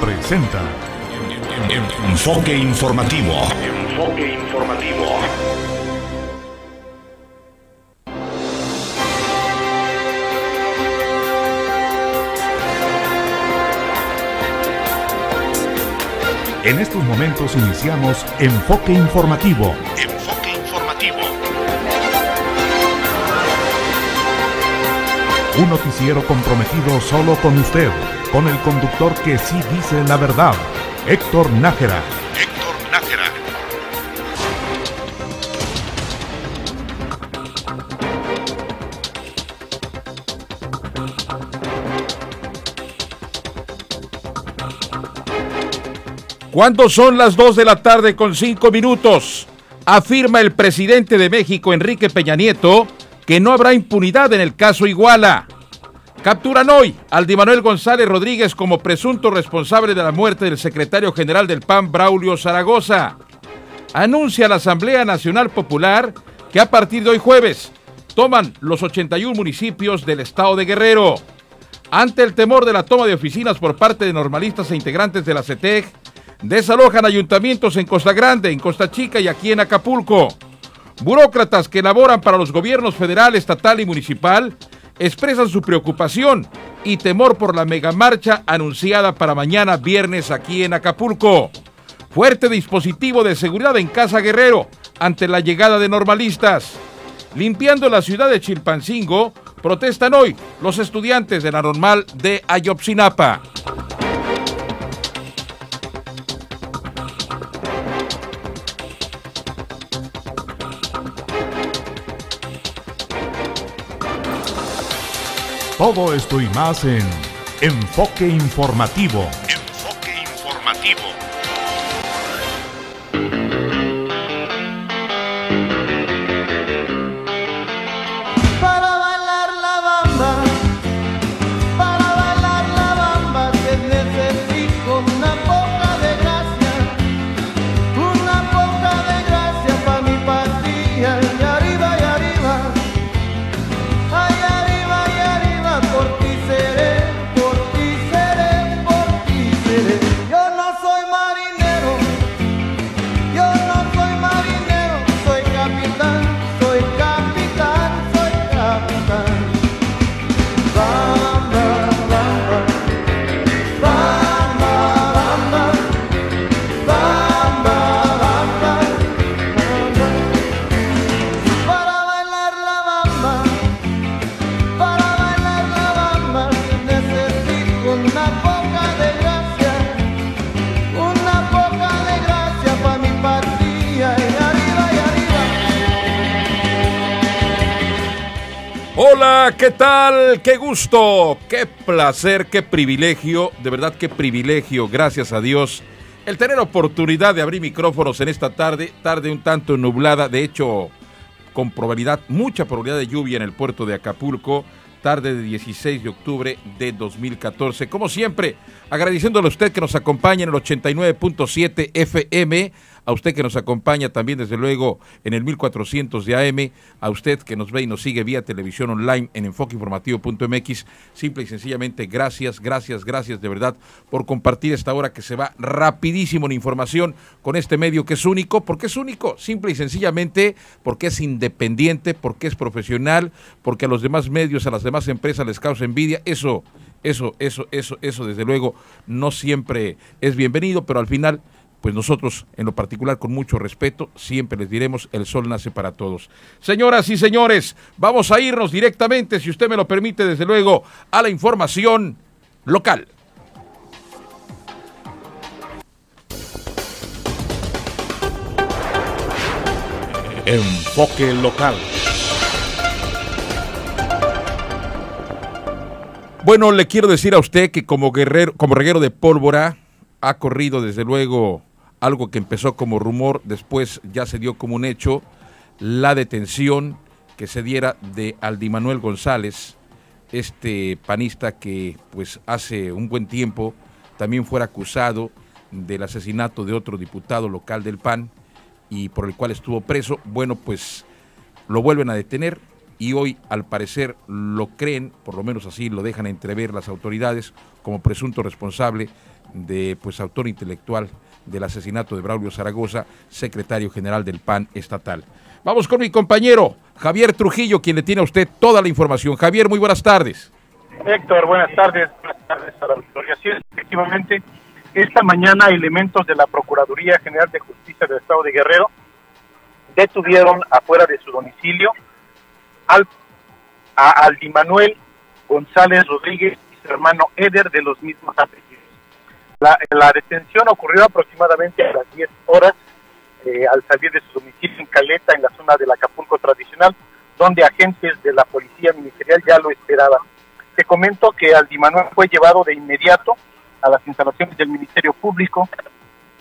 Presenta Enfoque informativo. Enfoque informativo. En estos momentos iniciamos Enfoque Informativo. Un noticiero comprometido solo con usted, con el conductor que sí dice la verdad, Héctor Nájera. Héctor Nájera. ¿Cuándo son las 2 de la tarde con 5 minutos? Afirma el presidente de México, Enrique Peña Nieto, que no habrá impunidad en el caso Iguala. Capturan hoy al Manuel González Rodríguez como presunto responsable de la muerte del secretario general del PAN, Braulio Zaragoza. Anuncia la Asamblea Nacional Popular que a partir de hoy jueves toman los 81 municipios del estado de Guerrero. Ante el temor de la toma de oficinas por parte de normalistas e integrantes de la CETEG, desalojan ayuntamientos en Costa Grande, en Costa Chica y aquí en Acapulco. Burócratas que laboran para los gobiernos federal, estatal y municipal expresan su preocupación y temor por la megamarcha anunciada para mañana viernes aquí en Acapulco. Fuerte dispositivo de seguridad en Casa Guerrero ante la llegada de normalistas. Limpiando la ciudad de Chilpancingo, protestan hoy los estudiantes de la normal de Ayotzinapa. Todo esto y más en Enfoque Informativo. ¿Qué tal? Qué gusto, qué placer, qué privilegio, de verdad qué privilegio, gracias a Dios, el tener oportunidad de abrir micrófonos en esta tarde, tarde un tanto nublada, de hecho, con probabilidad, mucha probabilidad de lluvia en el puerto de Acapulco, tarde de 16 de octubre de 2014. Como siempre, agradeciéndole a usted que nos acompaña en el 89.7 FM, a usted que nos acompaña también desde luego en el 1400 de AM, a usted que nos ve y nos sigue vía televisión online en enfoqueinformativo.mx, simple y sencillamente gracias, gracias, gracias de verdad por compartir esta hora que se va rapidísimo en información con este medio que es único, porque es único, simple y sencillamente porque es independiente, porque es profesional, porque a los demás medios, a las demás empresas les causa envidia, eso, eso, eso, eso, eso desde luego no siempre es bienvenido, pero al final pues nosotros en lo particular con mucho respeto siempre les diremos el sol nace para todos. Señoras y señores, vamos a irnos directamente, si usted me lo permite, desde luego, a la información local. Enfoque local. Bueno, le quiero decir a usted que como guerrero, como reguero de pólvora, ha corrido desde luego algo que empezó como rumor, después ya se dio como un hecho, la detención que se diera de Aldi Manuel González, este panista que pues hace un buen tiempo también fuera acusado del asesinato de otro diputado local del PAN y por el cual estuvo preso. Bueno, pues lo vuelven a detener y hoy al parecer lo creen, por lo menos así lo dejan entrever las autoridades como presunto responsable de pues autor intelectual del asesinato de Braulio Zaragoza, secretario general del PAN estatal. Vamos con mi compañero Javier Trujillo, quien le tiene a usted toda la información. Javier, muy buenas tardes. Héctor, buenas tardes. Buenas tardes a la auditoría. Efectivamente, esta mañana elementos de la Procuraduría General de Justicia del Estado de Guerrero detuvieron afuera de su domicilio al, a Aldi Manuel González Rodríguez y su hermano Eder de los mismos apellidos. La, la detención ocurrió aproximadamente a las 10 horas eh, al salir de su domicilio en Caleta, en la zona del Acapulco tradicional, donde agentes de la Policía Ministerial ya lo esperaban. Te comento que Aldi Manuel fue llevado de inmediato a las instalaciones del Ministerio Público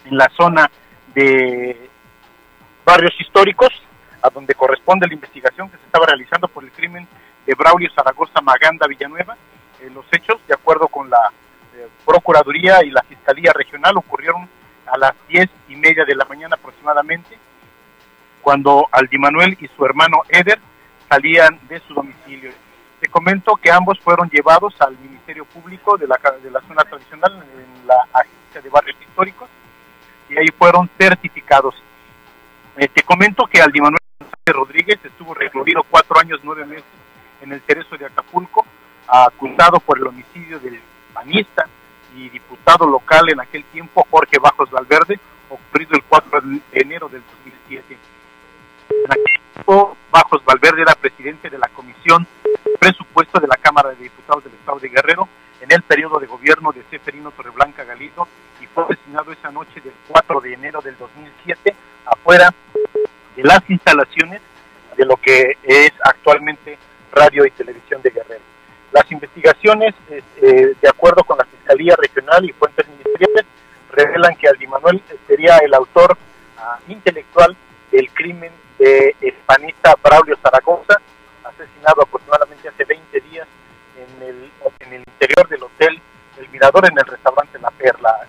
en la zona de barrios históricos, a donde corresponde la investigación que se estaba realizando por el crimen de Braulio Zaragoza Maganda Villanueva. Eh, los hechos, de acuerdo con la eh, Procuraduría y la Fiscalía Regional, ocurrieron a las diez y media de la mañana aproximadamente, cuando Aldi Manuel y su hermano Eder salían de su domicilio. Te comento que ambos fueron llevados al Ministerio Público de la, de la zona tradicional, en la agencia de barrios históricos, y ahí fueron certificados. Eh, te comento que Aldi Manuel Rodríguez estuvo recluido cuatro años, nueve meses en el Cerezo de Acapulco, acusado por el homicidio del panista y diputado local en aquel tiempo, Jorge Bajos Valverde, ocurrido el 4 de enero del 2007. En aquel tiempo, Bajos Valverde era presidente de la Comisión Presupuesto de la Cámara de Diputados del Estado de Guerrero en el periodo de gobierno de Seferino Torreblanca Galindo y fue asesinado esa noche del 4 de enero del 2007 afuera de las instalaciones de lo que es actualmente Radio y Televisión de Guerrero. Las investigaciones, eh, de acuerdo con la Fiscalía Regional y fuentes ministeriales, revelan que Aldi Manuel sería el autor uh, intelectual del crimen de hispanista Braulio Zaragoza, asesinado aproximadamente hace 20 días en el, en el interior del hotel El Mirador en el restaurante La Perla.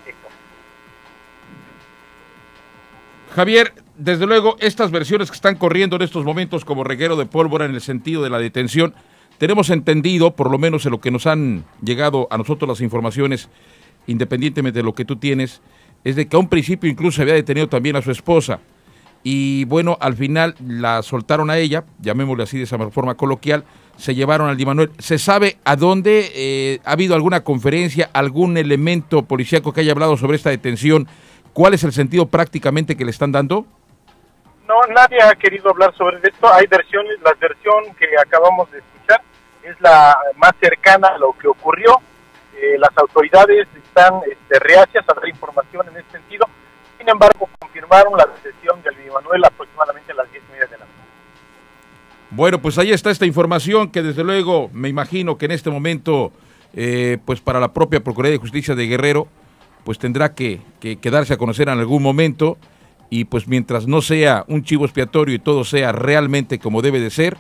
Javier, desde luego, estas versiones que están corriendo en estos momentos como reguero de pólvora en el sentido de la detención, tenemos entendido, por lo menos en lo que nos han llegado a nosotros las informaciones, independientemente de lo que tú tienes, es de que a un principio incluso había detenido también a su esposa. Y bueno, al final la soltaron a ella, llamémosle así de esa forma coloquial, se llevaron al Di Manuel. ¿Se sabe a dónde eh, ha habido alguna conferencia, algún elemento policíaco que haya hablado sobre esta detención? ¿Cuál es el sentido prácticamente que le están dando? No, nadie ha querido hablar sobre esto. Hay versiones, la versión que acabamos de escuchar es la más cercana a lo que ocurrió. Eh, las autoridades están este, reacias a dar información en ese sentido. Sin embargo, confirmaron la detención de Alvin Manuel aproximadamente a las diez y media de la noche. Bueno, pues ahí está esta información que desde luego me imagino que en este momento, eh, pues para la propia Procuraduría de Justicia de Guerrero, pues tendrá que, que, que darse a conocer en algún momento y pues mientras no sea un chivo expiatorio y todo sea realmente como debe de ser,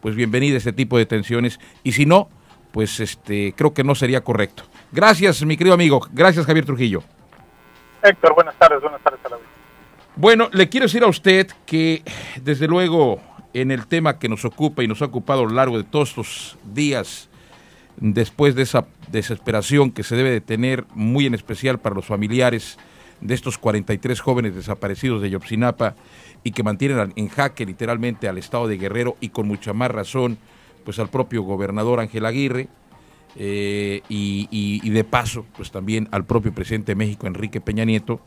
pues bienvenida a este tipo de tensiones y si no, pues este creo que no sería correcto. Gracias, mi querido amigo. Gracias, Javier Trujillo. Héctor, buenas tardes, buenas tardes a la audiencia. Bueno, le quiero decir a usted que desde luego en el tema que nos ocupa y nos ha ocupado a lo largo de todos estos días después de esa desesperación que se debe de tener muy en especial para los familiares de estos 43 jóvenes desaparecidos de Yopsinapa y que mantienen en jaque literalmente al Estado de Guerrero y con mucha más razón pues al propio gobernador Ángel Aguirre eh, y, de paso pues también al propio presidente de México Enrique Peña Nieto.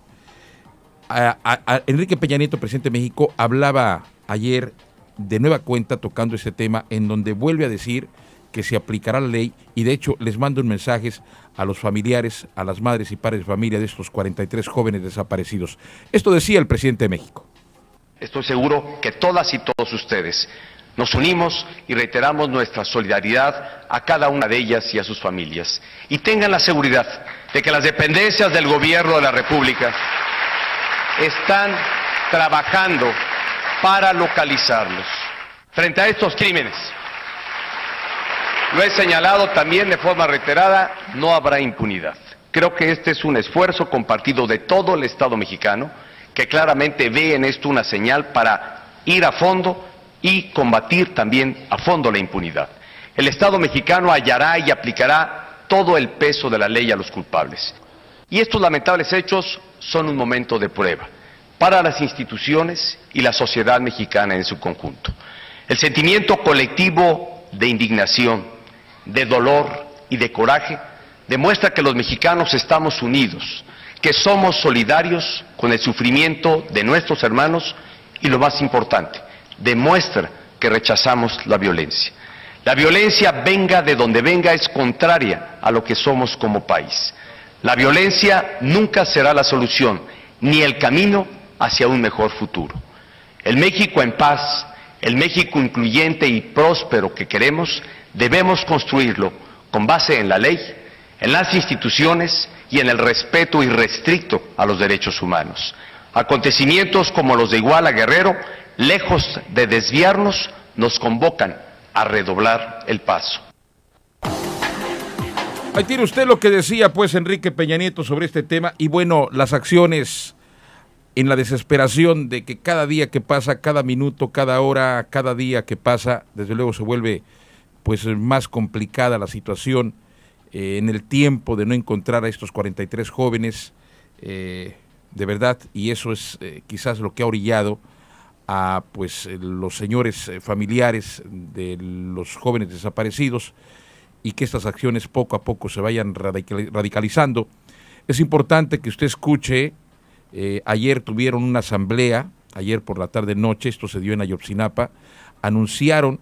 Enrique Peña Nieto, presidente de México, hablaba ayer de nueva cuenta tocando ese tema en donde vuelve a decir que se aplicará la ley y de hecho les mando un mensajes a los familiares, a las madres y padres de familia de estos 43 jóvenes desaparecidos. Esto decía el presidente de México. Estoy seguro que todas y todos ustedes nos unimos y reiteramos nuestra solidaridad a cada una de ellas y a sus familias. Y tengan la seguridad de que las dependencias del gobierno de la República están trabajando para localizarlos. Frente a estos crímenes, lo he señalado también de forma reiterada, no habrá impunidad. Creo que este es un esfuerzo compartido de todo el Estado mexicano, que claramente ve en esto una señal para ir a fondo y combatir también a fondo la impunidad. El Estado mexicano hallará y aplicará todo el peso de la ley a los culpables. Y estos lamentables hechos son un momento de prueba para las instituciones y la sociedad mexicana en su conjunto. El sentimiento colectivo de indignación, de dolor y de coraje demuestra que los mexicanos estamos unidos, que somos solidarios con el sufrimiento de nuestros hermanos y lo más importante, demuestra que rechazamos la violencia. La violencia, venga de donde venga, es contraria a lo que somos como país. La violencia nunca será la solución, ni el camino hacia un mejor futuro. El México en paz, el México incluyente y próspero que queremos, debemos construirlo con base en la ley, en las instituciones y en el respeto irrestricto a los derechos humanos. Acontecimientos como los de Iguala Guerrero, lejos de desviarnos, nos convocan a redoblar el paso. Ahí tiene usted lo que decía pues Enrique Peña Nieto sobre este tema y bueno, las acciones en la desesperación de que cada día que pasa, cada minuto, cada hora, cada día que pasa, desde luego se vuelve pues más complicada la situación eh, en el tiempo de no encontrar a estos 43 jóvenes, eh, de verdad, y eso es eh, quizás lo que ha orillado a pues los señores familiares de los jóvenes desaparecidos y que estas acciones poco a poco se vayan radicalizando. Es importante que usted escuche, ayer tuvieron una asamblea, ayer por la tarde noche, esto se dio en Ayotzinapa, anunciaron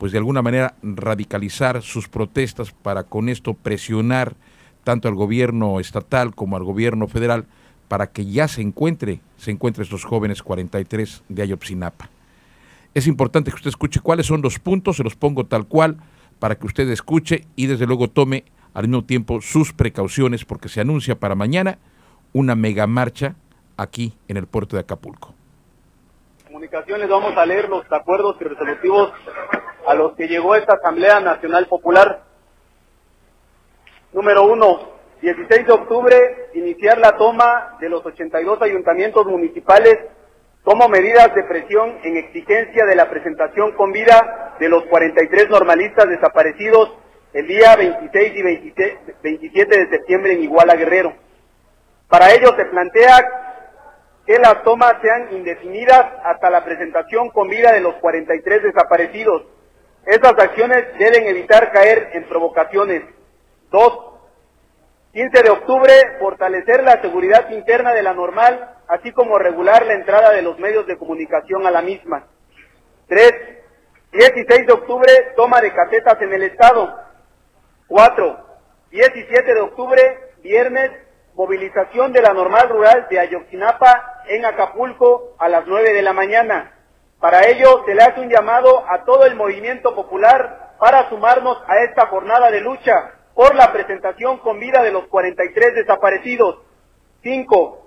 pues de alguna manera radicalizar sus protestas para con esto presionar tanto al gobierno estatal como al gobierno federal para que ya se encuentre, se encuentre estos jóvenes 43 de Ayotzinapa. Es importante que usted escuche cuáles son los puntos, se los pongo tal cual, para que usted escuche y desde luego tome al mismo tiempo sus precauciones porque se anuncia para mañana una mega marcha aquí en el puerto de Acapulco. Comunicaciones vamos a leer los acuerdos y resolutivos a los que llegó esta Asamblea Nacional Popular. Número uno, 16 de octubre, iniciar la toma de los 82 ayuntamientos municipales como medidas de presión en exigencia de la presentación con vida de los 43 normalistas desaparecidos el día 26 y 27 de septiembre en Iguala Guerrero. Para ello se plantea que las tomas sean indefinidas hasta la presentación con vida de los 43 desaparecidos estas acciones deben evitar caer en provocaciones. Dos, 15 de octubre, fortalecer la seguridad interna de la normal, así como regular la entrada de los medios de comunicación a la misma. Tres, 16 de octubre, toma de casetas en el Estado. Cuatro, 17 de octubre, viernes, movilización de la normal rural de Ayotzinapa en Acapulco a las 9 de la mañana. Para ello se le hace un llamado a todo el movimiento popular para sumarnos a esta jornada de lucha por la presentación con vida de los 43 desaparecidos. 5.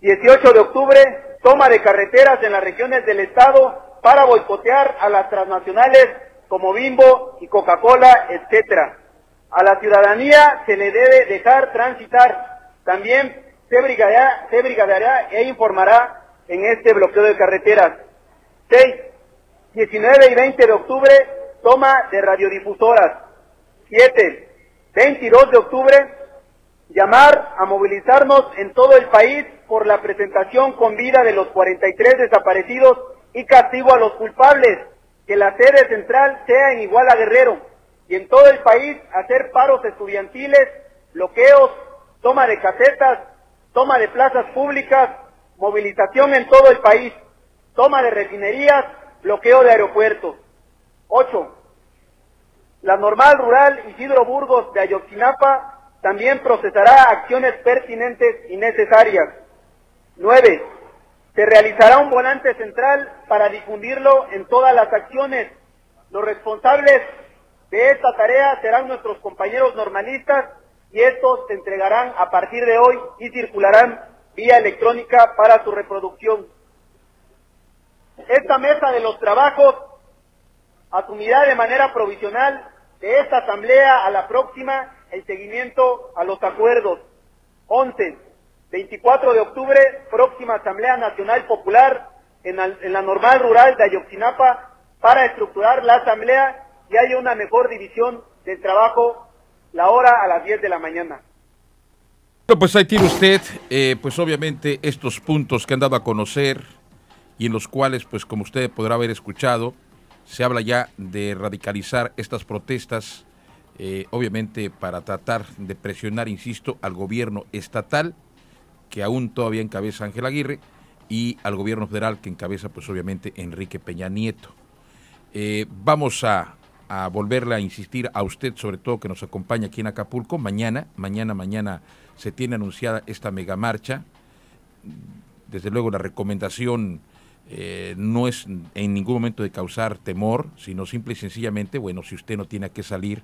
18 de octubre, toma de carreteras en las regiones del estado para boicotear a las transnacionales como Bimbo y Coca-Cola, etcétera. A la ciudadanía se le debe dejar transitar. También se brigadeará, se e informará en este bloqueo de carreteras. 6. 19 y 20 de octubre, toma de radiodifusoras. 7. 22 de octubre, llamar a movilizarnos en todo el país por la presentación con vida de los 43 desaparecidos y castigo a los culpables. Que la sede central sea en Iguala Guerrero y en todo el país hacer paros estudiantiles, bloqueos, toma de casetas, toma de plazas públicas, movilización en todo el país toma de refinerías, bloqueo de aeropuertos. 8. La normal rural Isidro Burgos de Ayotzinapa también procesará acciones pertinentes y necesarias. 9. Se realizará un volante central para difundirlo en todas las acciones. Los responsables de esta tarea serán nuestros compañeros normalistas y estos se entregarán a partir de hoy y circularán vía electrónica para su reproducción. Esta mesa de los trabajos asumirá de manera provisional de esta asamblea a la próxima el seguimiento a los acuerdos. 11. 24 de octubre, próxima Asamblea Nacional Popular, en, en la normal rural de Ayotzinapa para estructurar la asamblea y haya una mejor división del trabajo la hora a las 10 de la mañana. Bueno, pues ahí tiene usted, eh, pues obviamente estos puntos que han dado a conocer y en los cuales, pues como usted podrá haber escuchado, se habla ya de radicalizar estas protestas, eh, obviamente para tratar de presionar, insisto, al gobierno estatal, que aún todavía encabeza Ángel Aguirre, y al gobierno federal que encabeza, pues obviamente, Enrique Peña Nieto. Eh, vamos a, a volverle a insistir a usted, sobre todo que nos acompaña aquí en Acapulco. Mañana, mañana, mañana se tiene anunciada esta megamarcha. Desde luego la recomendación eh, no es en ningún momento de causar temor, sino simple y sencillamente, bueno, si usted no tiene que salir,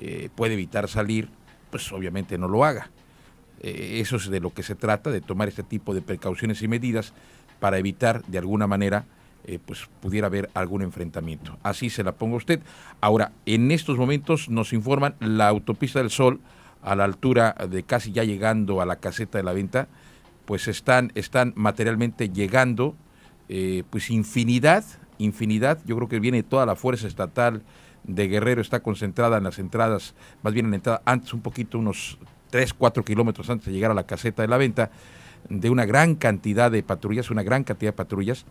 eh, puede evitar salir, pues obviamente no lo haga. Eh, eso es de lo que se trata, de tomar este tipo de precauciones y medidas para evitar de alguna manera eh, pues pudiera haber algún enfrentamiento. Así se la pongo a usted. Ahora, en estos momentos nos informan la autopista del Sol a la altura de casi ya llegando a la caseta de la venta, pues están, están materialmente llegando eh, pues infinidad, infinidad, yo creo que viene toda la fuerza estatal de Guerrero, está concentrada en las entradas, más bien en la entrada antes un poquito, unos 3, 4 kilómetros antes de llegar a la caseta de la venta, de una gran cantidad de patrullas, una gran cantidad de patrullas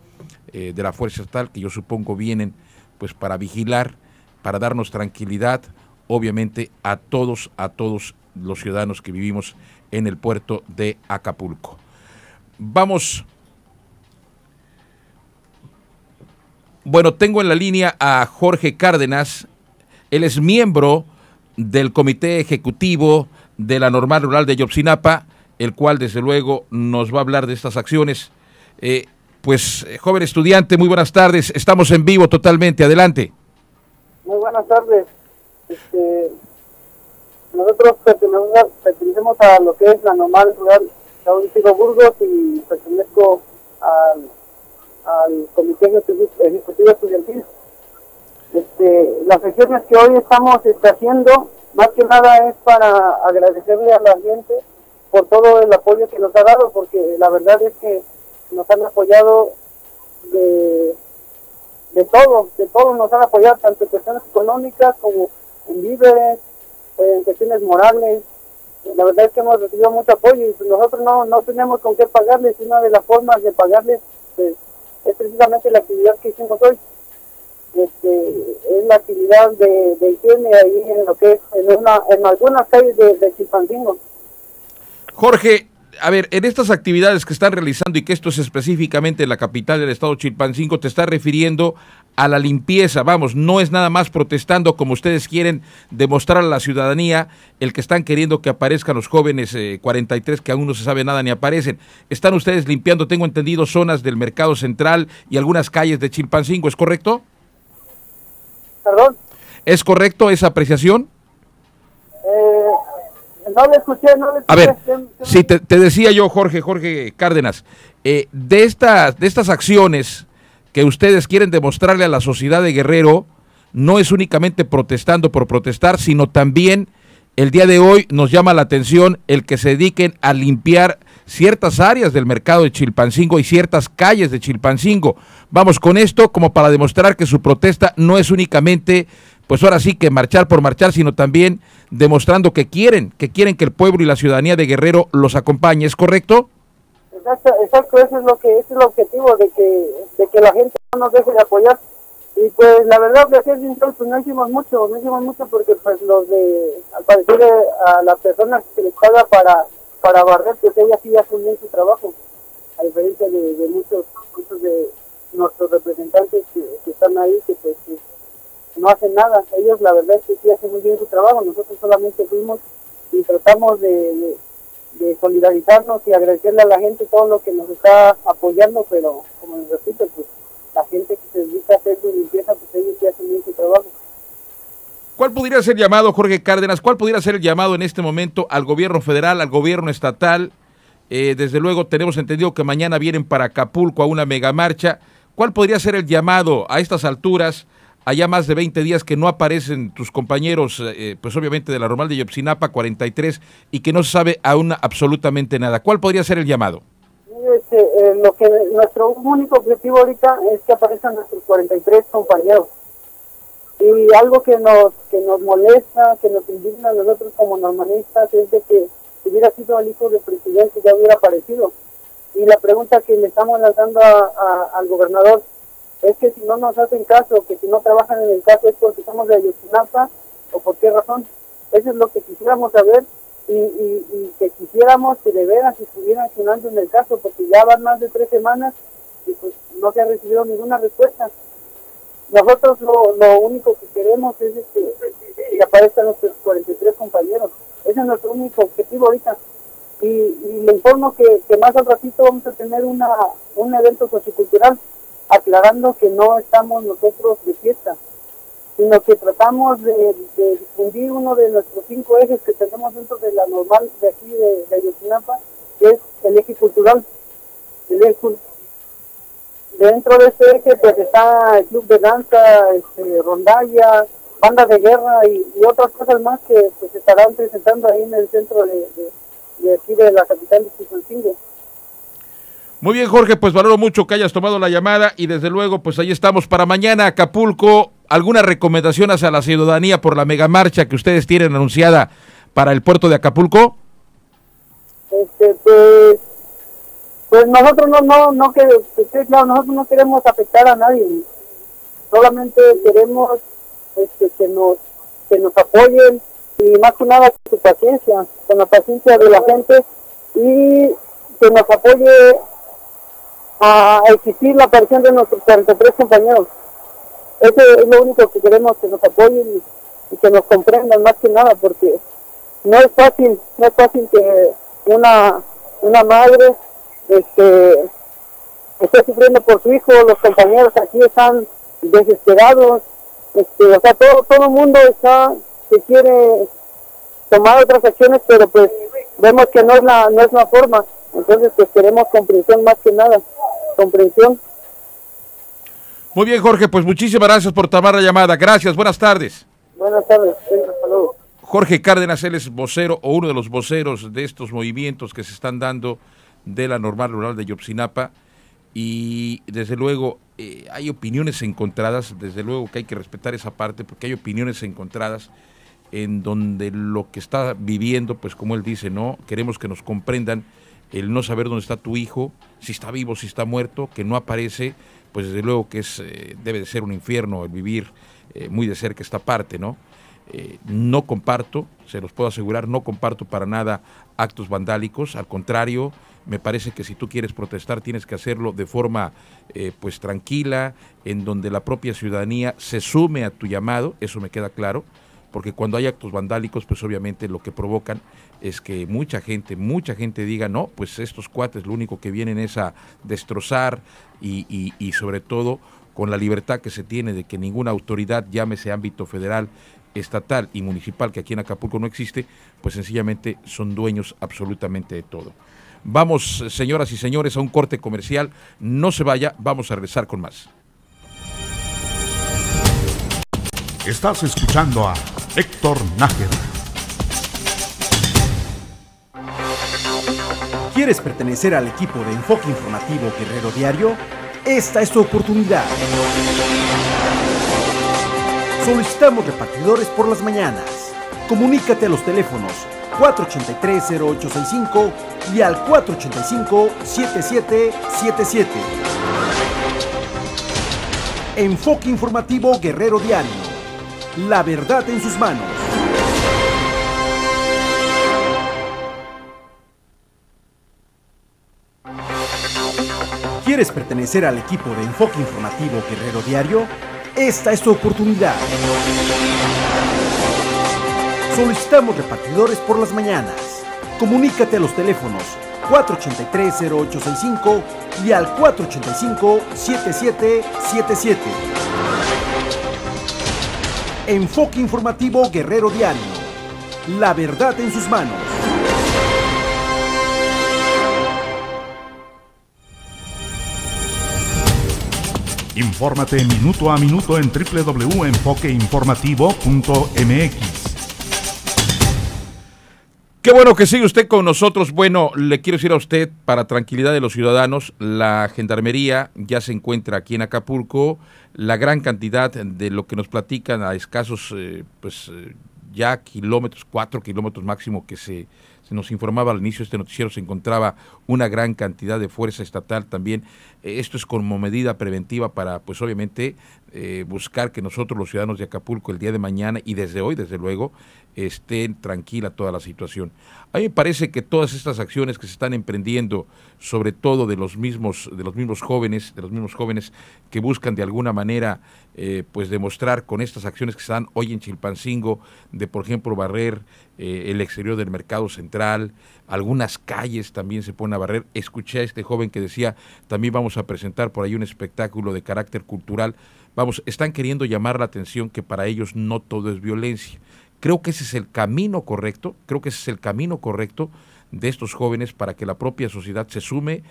eh, de la Fuerza Estatal que yo supongo vienen pues para vigilar, para darnos tranquilidad, obviamente a todos, a todos los ciudadanos que vivimos en el puerto de Acapulco. Vamos. Bueno, tengo en la línea a Jorge Cárdenas. Él es miembro del Comité Ejecutivo de la Normal Rural de Yopsinapa, el cual desde luego nos va a hablar de estas acciones. Eh, pues, eh, joven estudiante, muy buenas tardes. Estamos en vivo totalmente. Adelante. Muy buenas tardes. Este, nosotros pertenecemos, a lo que es la normal rural Sigo Burgos y pertenezco al, Comité Ejecutivo Ejecutivo Estudiantil. Este, las acciones que hoy estamos este, haciendo, más que nada es para agradecerle a la gente por todo el apoyo que nos ha dado, porque la verdad es que nos han apoyado de, de todo, de todo nos han apoyado, tanto en cuestiones económicas como en víveres, en cuestiones morales. La verdad es que hemos recibido mucho apoyo y nosotros no, no tenemos con qué pagarles. Una de las formas de pagarles pues, es precisamente la actividad que hicimos hoy. Este, es la actividad de, de higiene ahí en lo que es en, una, en algunas calles de, de Chilpancingo. Jorge, a ver, en estas actividades que están realizando y que esto es específicamente en la capital del estado Chilpancingo, te está refiriendo a la limpieza, vamos, no es nada más protestando como ustedes quieren demostrar a la ciudadanía el que están queriendo que aparezcan los jóvenes eh, 43 que aún no se sabe nada ni aparecen. Están ustedes limpiando, tengo entendido, zonas del mercado central y algunas calles de Chilpancingo, ¿es correcto? Perdón, ¿Es correcto esa apreciación? eh, no le escuché, no le escuché. A ver, ¿Qué- qué- si te, te decía yo, Jorge, Jorge Cárdenas, eh, de, estas, de estas acciones que ustedes quieren demostrarle a la sociedad de Guerrero, no es únicamente protestando por protestar, sino también el día de hoy nos llama la atención el que se dediquen a limpiar ciertas áreas del mercado de Chilpancingo y ciertas calles de Chilpancingo. Vamos con esto como para demostrar que su protesta no es únicamente, pues ahora sí que marchar por marchar, sino también demostrando que quieren, que quieren que el pueblo y la ciudadanía de Guerrero los acompañe, ¿es correcto? Exacto, exacto, eso es lo que ese es el objetivo de que de que la gente no nos deje de apoyar y pues la verdad de ser sincero pues no hicimos mucho, no hicimos mucho porque pues los de al parecer a las personas que les paga para para barrer pues ellas sí hacen bien su trabajo a diferencia de, de muchos muchos de nuestros representantes que, están ahí que pues no hacen nada ellos la verdad es que sí hacen muy bien su trabajo nosotros solamente fuimos y tratamos de, de solidarizarnos y agradecerle a la gente todo lo que nos está apoyando, pero como les repito, pues la gente que se dedica a hacer su limpieza, pues ellos sí hacen bien su trabajo. ¿Cuál pudiera ser llamado, Jorge Cárdenas? ¿Cuál pudiera ser el llamado en este momento al gobierno federal, al gobierno estatal? Eh, desde luego tenemos entendido que mañana vienen para Acapulco a una megamarcha. ¿Cuál podría ser el llamado a estas alturas, allá más de 20 días que no aparecen tus compañeros, eh, pues obviamente de la normal de Yopsinapa 43, y que no se sabe aún absolutamente nada? ¿Cuál podría ser el llamado? Este, eh, lo que nuestro único objetivo ahorita es que aparezcan nuestros 43 compañeros. Y algo que nos que nos molesta, que nos indigna a nosotros como normalistas es de que si hubiera sido el hijo del presidente ya hubiera aparecido. Y la pregunta que le estamos lanzando a- al gobernador es que si no nos hacen caso, que si no trabajan en el caso es porque somos de Ayotzinapa o por qué razón. Eso es lo que quisiéramos saber y, y, que quisiéramos que de veras estuvieran accionando en el caso porque ya van más de tres semanas y pues no se ha recibido ninguna respuesta. Nosotros lo, lo único que queremos es este, que aparezcan nuestros 43 compañeros. Ese es nuestro único objetivo ahorita. Y, y le informo que, que más al ratito vamos a tener una, un evento sociocultural aclarando que no estamos nosotros de fiesta, sino que tratamos de, difundir uno de nuestros cinco ejes que tenemos dentro de la normal de aquí de, de Ayotzinapa, que es el eje cultural. El eje Dentro de este eje pues está el club de danza, este, rondalla, banda de guerra y, otras cosas más que pues estarán presentando ahí en el centro de, de- aquí de la capital de Chilpancingo. Muy bien, Jorge, pues valoro mucho que hayas tomado la llamada y desde luego, pues ahí estamos para mañana, Acapulco. ¿Alguna recomendación hacia la ciudadanía por la megamarcha que ustedes tienen anunciada para el puerto de Acapulco? este pues pues nosotros no no no que pues, nosotros no queremos afectar a nadie solamente queremos este que nos que nos apoyen y más que nada con su paciencia con la paciencia de la gente y que nos apoye a exigir la aparición de nuestros 43 compañeros. Eso es lo único que queremos que nos apoyen y, y que nos comprendan más que nada porque no es fácil, no es fácil que una, una madre este, esté sufriendo por su hijo, los compañeros aquí están desesperados, este, o sea, todo, todo el mundo está, que quiere tomar otras acciones, pero pues vemos que no es la, no es la forma, entonces pues queremos comprensión más que nada, comprensión. Muy bien, Jorge, pues muchísimas gracias por tomar la llamada. Gracias, buenas tardes. Buenas tardes, luego. Jorge Cárdenas, él es vocero o uno de los voceros de estos movimientos que se están dando de la normal rural de Yopsinapa y desde luego eh, hay opiniones encontradas, desde luego que hay que respetar esa parte porque hay opiniones encontradas en donde lo que está viviendo, pues como él dice, no, queremos que nos comprendan el no saber dónde está tu hijo, si está vivo, si está muerto, que no aparece, pues desde luego que es eh, debe de ser un infierno el vivir eh, muy de cerca esta parte, ¿no? Eh, no comparto, se los puedo asegurar, no comparto para nada actos vandálicos, al contrario, me parece que si tú quieres protestar tienes que hacerlo de forma pues tranquila, en donde la propia ciudadanía se sume a tu llamado, eso me queda claro, porque cuando hay actos vandálicos, pues obviamente lo que provocan es que mucha gente, mucha gente diga, no, pues estos cuates lo único que vienen es a destrozar y, y- sobre todo con la libertad que se tiene de que ninguna autoridad, llámese ámbito federal, estatal y municipal, que aquí en Acapulco no existe, pues sencillamente son dueños absolutamente de todo. Vamos, señoras y señores, a un corte comercial. No se vaya, vamos a regresar con más. Estás escuchando a Héctor Nájera. ¿Quieres pertenecer al equipo de Enfoque Informativo Guerrero Diario? Esta es tu oportunidad. Solicitamos repartidores por las mañanas. Comunícate a los teléfonos 483-0865 y al 485-7777. Enfoque Informativo Guerrero Diario. La verdad en sus manos. ¿Quieres pertenecer al equipo de Enfoque Informativo Guerrero Diario? Esta es tu oportunidad. Solicitamos repartidores por las mañanas. Comunícate a los teléfonos 483-0865 y al 485-7777. Enfoque Informativo Guerrero Diario. La verdad en sus manos. Infórmate minuto a minuto en www.enfoqueinformativo.mx. Qué bueno que sigue usted con nosotros. Bueno, le quiero decir a usted, para tranquilidad de los ciudadanos, la gendarmería ya se encuentra aquí en Acapulco. La gran cantidad de lo que nos platican a escasos, eh, pues eh, ya kilómetros, cuatro kilómetros máximo que se, se, nos informaba al inicio de este noticiero, se encontraba una gran cantidad de fuerza estatal también. Eh, esto es como medida preventiva para, pues obviamente, buscar que nosotros los ciudadanos de Acapulco el día de mañana y desde hoy, desde luego, estén tranquila toda la situación. A mí me parece que todas estas acciones que se están emprendiendo, sobre todo de los mismos, de los mismos jóvenes, de los mismos jóvenes que buscan de alguna manera eh, pues demostrar con estas acciones que se dan hoy en Chilpancingo, de por ejemplo barrer eh, el exterior del mercado central, algunas calles también se ponen a barrer. Escuché a este joven que decía, también vamos a presentar por ahí un espectáculo de carácter cultural. Vamos, están queriendo llamar la atención que para ellos no todo es violencia. Creo que ese es el camino correcto, creo que ese es el camino correcto de estos jóvenes para que la propia sociedad se sume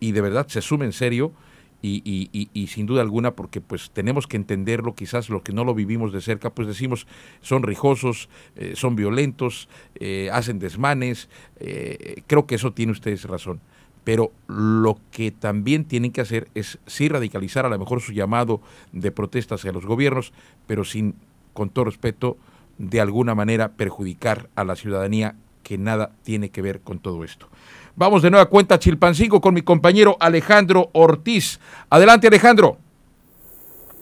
y de verdad se sume en serio y, y, y, sin duda alguna porque pues tenemos que entenderlo, quizás lo que no lo vivimos de cerca, pues decimos son rijosos, eh, son violentos, eh, hacen desmanes, eh, creo que eso tiene ustedes razón. Pero lo que también tienen que hacer es sí radicalizar a lo mejor su llamado de protesta hacia los gobiernos, pero sin, con todo respeto, de alguna manera perjudicar a la ciudadanía que nada tiene que ver con todo esto. Vamos de nueva cuenta a Chilpancingo con mi compañero Alejandro Ortiz. Adelante Alejandro.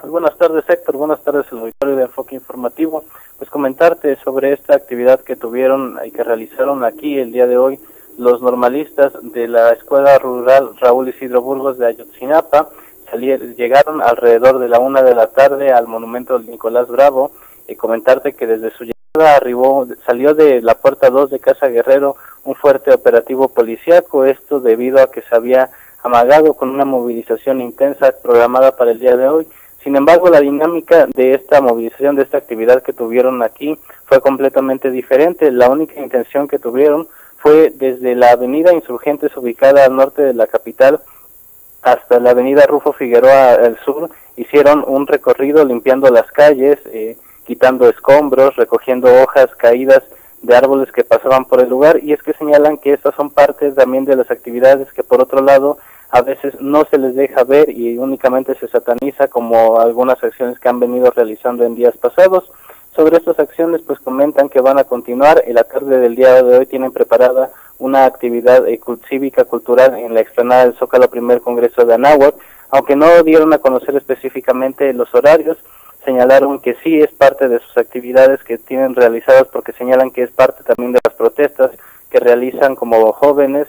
Muy buenas tardes Héctor, buenas tardes el auditorio de Enfoque Informativo. Pues comentarte sobre esta actividad que tuvieron y que realizaron aquí el día de hoy los normalistas de la Escuela Rural Raúl Isidro Burgos de Ayotzinapa. Salieron, llegaron alrededor de la una de la tarde al monumento Nicolás Bravo y comentarte que desde su llegada arribó, salió de la puerta 2 de Casa Guerrero un fuerte operativo policiaco, esto debido a que se había amagado con una movilización intensa programada para el día de hoy. Sin embargo, la dinámica de esta movilización, de esta actividad que tuvieron aquí, fue completamente diferente. La única intención que tuvieron fue desde la avenida Insurgentes ubicada al norte de la capital hasta la avenida Rufo Figueroa al sur, hicieron un recorrido limpiando las calles, eh, quitando escombros, recogiendo hojas caídas de árboles que pasaban por el lugar y es que señalan que estas son partes también de las actividades que por otro lado a veces no se les deja ver y únicamente se sataniza como algunas acciones que han venido realizando en días pasados. Sobre estas acciones pues comentan que van a continuar, en la tarde del día de hoy tienen preparada una actividad eh, cívica cultural en la explanada del Zócalo Primer Congreso de Anáhuac, aunque no dieron a conocer específicamente los horarios, señalaron que sí es parte de sus actividades que tienen realizadas porque señalan que es parte también de las protestas que realizan como jóvenes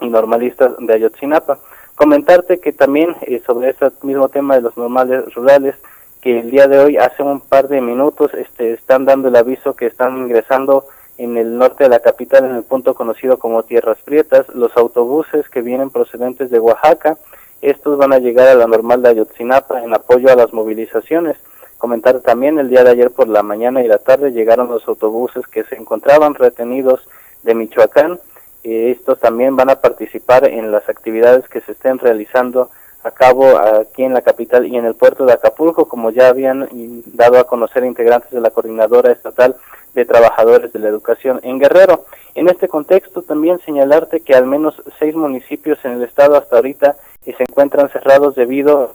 y normalistas de Ayotzinapa. Comentarte que también eh, sobre ese mismo tema de los normales rurales, que el día de hoy, hace un par de minutos, este, están dando el aviso que están ingresando en el norte de la capital, en el punto conocido como Tierras Prietas, los autobuses que vienen procedentes de Oaxaca, estos van a llegar a la normal de Ayotzinapa en apoyo a las movilizaciones. Comentar también el día de ayer por la mañana y la tarde llegaron los autobuses que se encontraban retenidos de Michoacán. Eh, estos también van a participar en las actividades que se estén realizando a cabo aquí en la capital y en el puerto de Acapulco, como ya habían dado a conocer integrantes de la Coordinadora Estatal de Trabajadores de la Educación en Guerrero. En este contexto también señalarte que al menos seis municipios en el estado hasta ahorita se encuentran cerrados debido a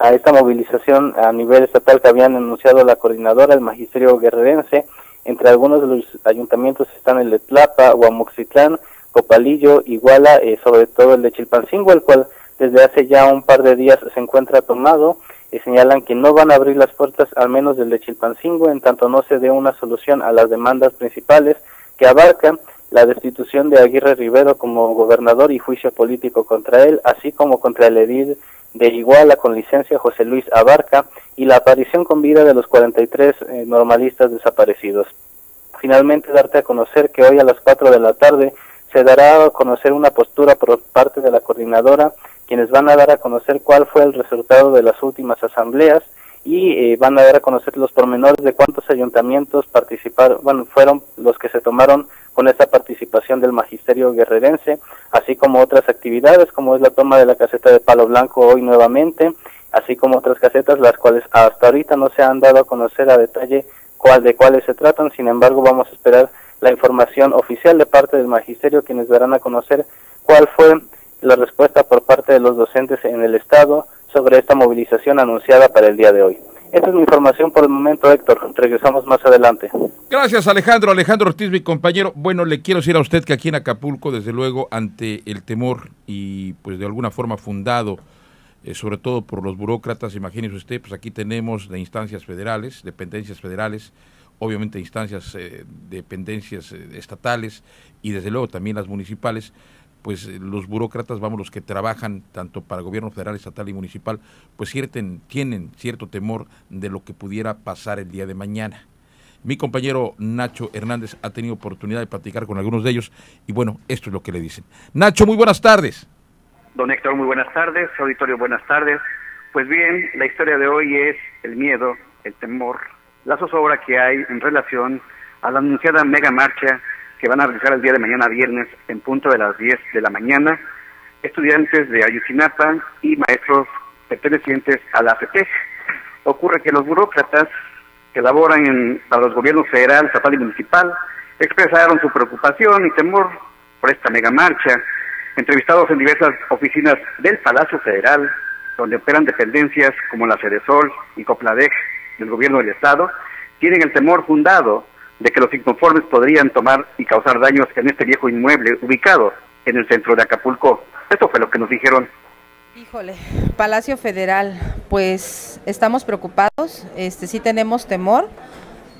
esta movilización a nivel estatal que habían anunciado la coordinadora, el magisterio guerrerense. Entre algunos de los ayuntamientos están el de Tlapa, Huamoxitlán, Copalillo, Iguala, eh, sobre todo el de Chilpancingo, el cual desde hace ya un par de días se encuentra tomado. y señalan que no van a abrir las puertas, al menos del de Chilpancingo, en tanto no se dé una solución a las demandas principales que abarcan la destitución de Aguirre Rivero como gobernador y juicio político contra él, así como contra el edil de Iguala con licencia José Luis Abarca y la aparición con vida de los 43 eh, normalistas desaparecidos. Finalmente, darte a conocer que hoy a las 4 de la tarde se dará a conocer una postura por parte de la coordinadora, quienes van a dar a conocer cuál fue el resultado de las últimas asambleas y eh, van a dar a conocer los pormenores de cuántos ayuntamientos participaron, bueno, fueron los que se tomaron con esta participación del magisterio guerrerense, así como otras actividades como es la toma de la caseta de Palo Blanco hoy nuevamente, así como otras casetas las cuales hasta ahorita no se han dado a conocer a detalle cuál de cuáles se tratan, sin embargo vamos a esperar la información oficial de parte del magisterio, quienes darán a conocer cuál fue la respuesta por parte de los docentes en el Estado sobre esta movilización anunciada para el día de hoy. Esta es mi información por el momento, Héctor. Regresamos más adelante. Gracias, Alejandro. Alejandro Ortiz, mi compañero. Bueno, le quiero decir a usted que aquí en Acapulco, desde luego, ante el temor y pues de alguna forma fundado, eh, sobre todo por los burócratas, imagínese usted, pues aquí tenemos de instancias federales, dependencias federales, obviamente instancias, eh, dependencias eh, estatales y desde luego también las municipales, pues eh, los burócratas, vamos, los que trabajan tanto para el gobierno federal, estatal y municipal, pues cierten, tienen cierto temor de lo que pudiera pasar el día de mañana. Mi compañero Nacho Hernández ha tenido oportunidad de platicar con algunos de ellos y bueno, esto es lo que le dicen. Nacho, muy buenas tardes. Don Héctor, muy buenas tardes. Auditorio, buenas tardes. Pues bien, la historia de hoy es el miedo, el temor, la zozobra que hay en relación a la anunciada mega marcha que van a realizar el día de mañana viernes en punto de las 10 de la mañana estudiantes de Ayucinapa y maestros pertenecientes a la AFP. Ocurre que los burócratas que laboran en, para los gobiernos federal, estatal y municipal expresaron su preocupación y temor por esta mega marcha. Entrevistados en diversas oficinas del Palacio Federal, donde operan dependencias como la Cedesol y Copladec del gobierno del Estado, tienen el temor fundado de que los inconformes podrían tomar y causar daños en este viejo inmueble ubicado en el centro de Acapulco. Esto fue lo que nos dijeron. Híjole, Palacio Federal, pues estamos preocupados, este sí tenemos temor,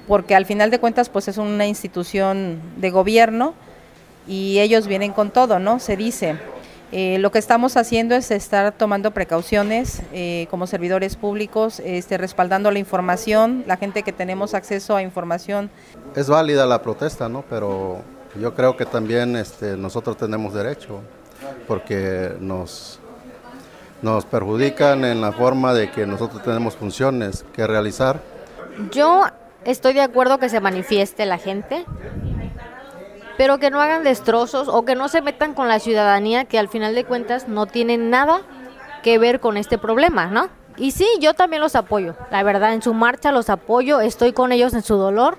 porque al final de cuentas pues es una institución de gobierno y ellos vienen con todo, ¿no? Se dice. Eh, lo que estamos haciendo es estar tomando precauciones eh, como servidores públicos, este, respaldando la información, la gente que tenemos acceso a información. Es válida la protesta, ¿no? Pero yo creo que también este, nosotros tenemos derecho, porque nos, nos perjudican en la forma de que nosotros tenemos funciones que realizar. Yo estoy de acuerdo que se manifieste la gente, pero que no hagan destrozos o que no se metan con la ciudadanía que al final de cuentas no tienen nada que ver con este problema, ¿no? Y sí, yo también los apoyo, la verdad, en su marcha los apoyo, estoy con ellos en su dolor,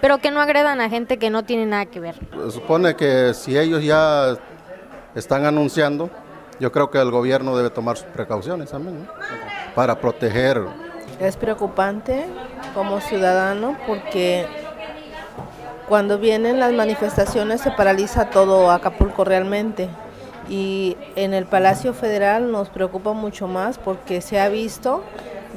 pero que no agredan a gente que no tiene nada que ver. Se supone que si ellos ya están anunciando, yo creo que el gobierno debe tomar sus precauciones también, ¿no? Para proteger. Es preocupante como ciudadano porque cuando vienen las manifestaciones se paraliza todo Acapulco realmente. Y en el Palacio Federal nos preocupa mucho más porque se ha visto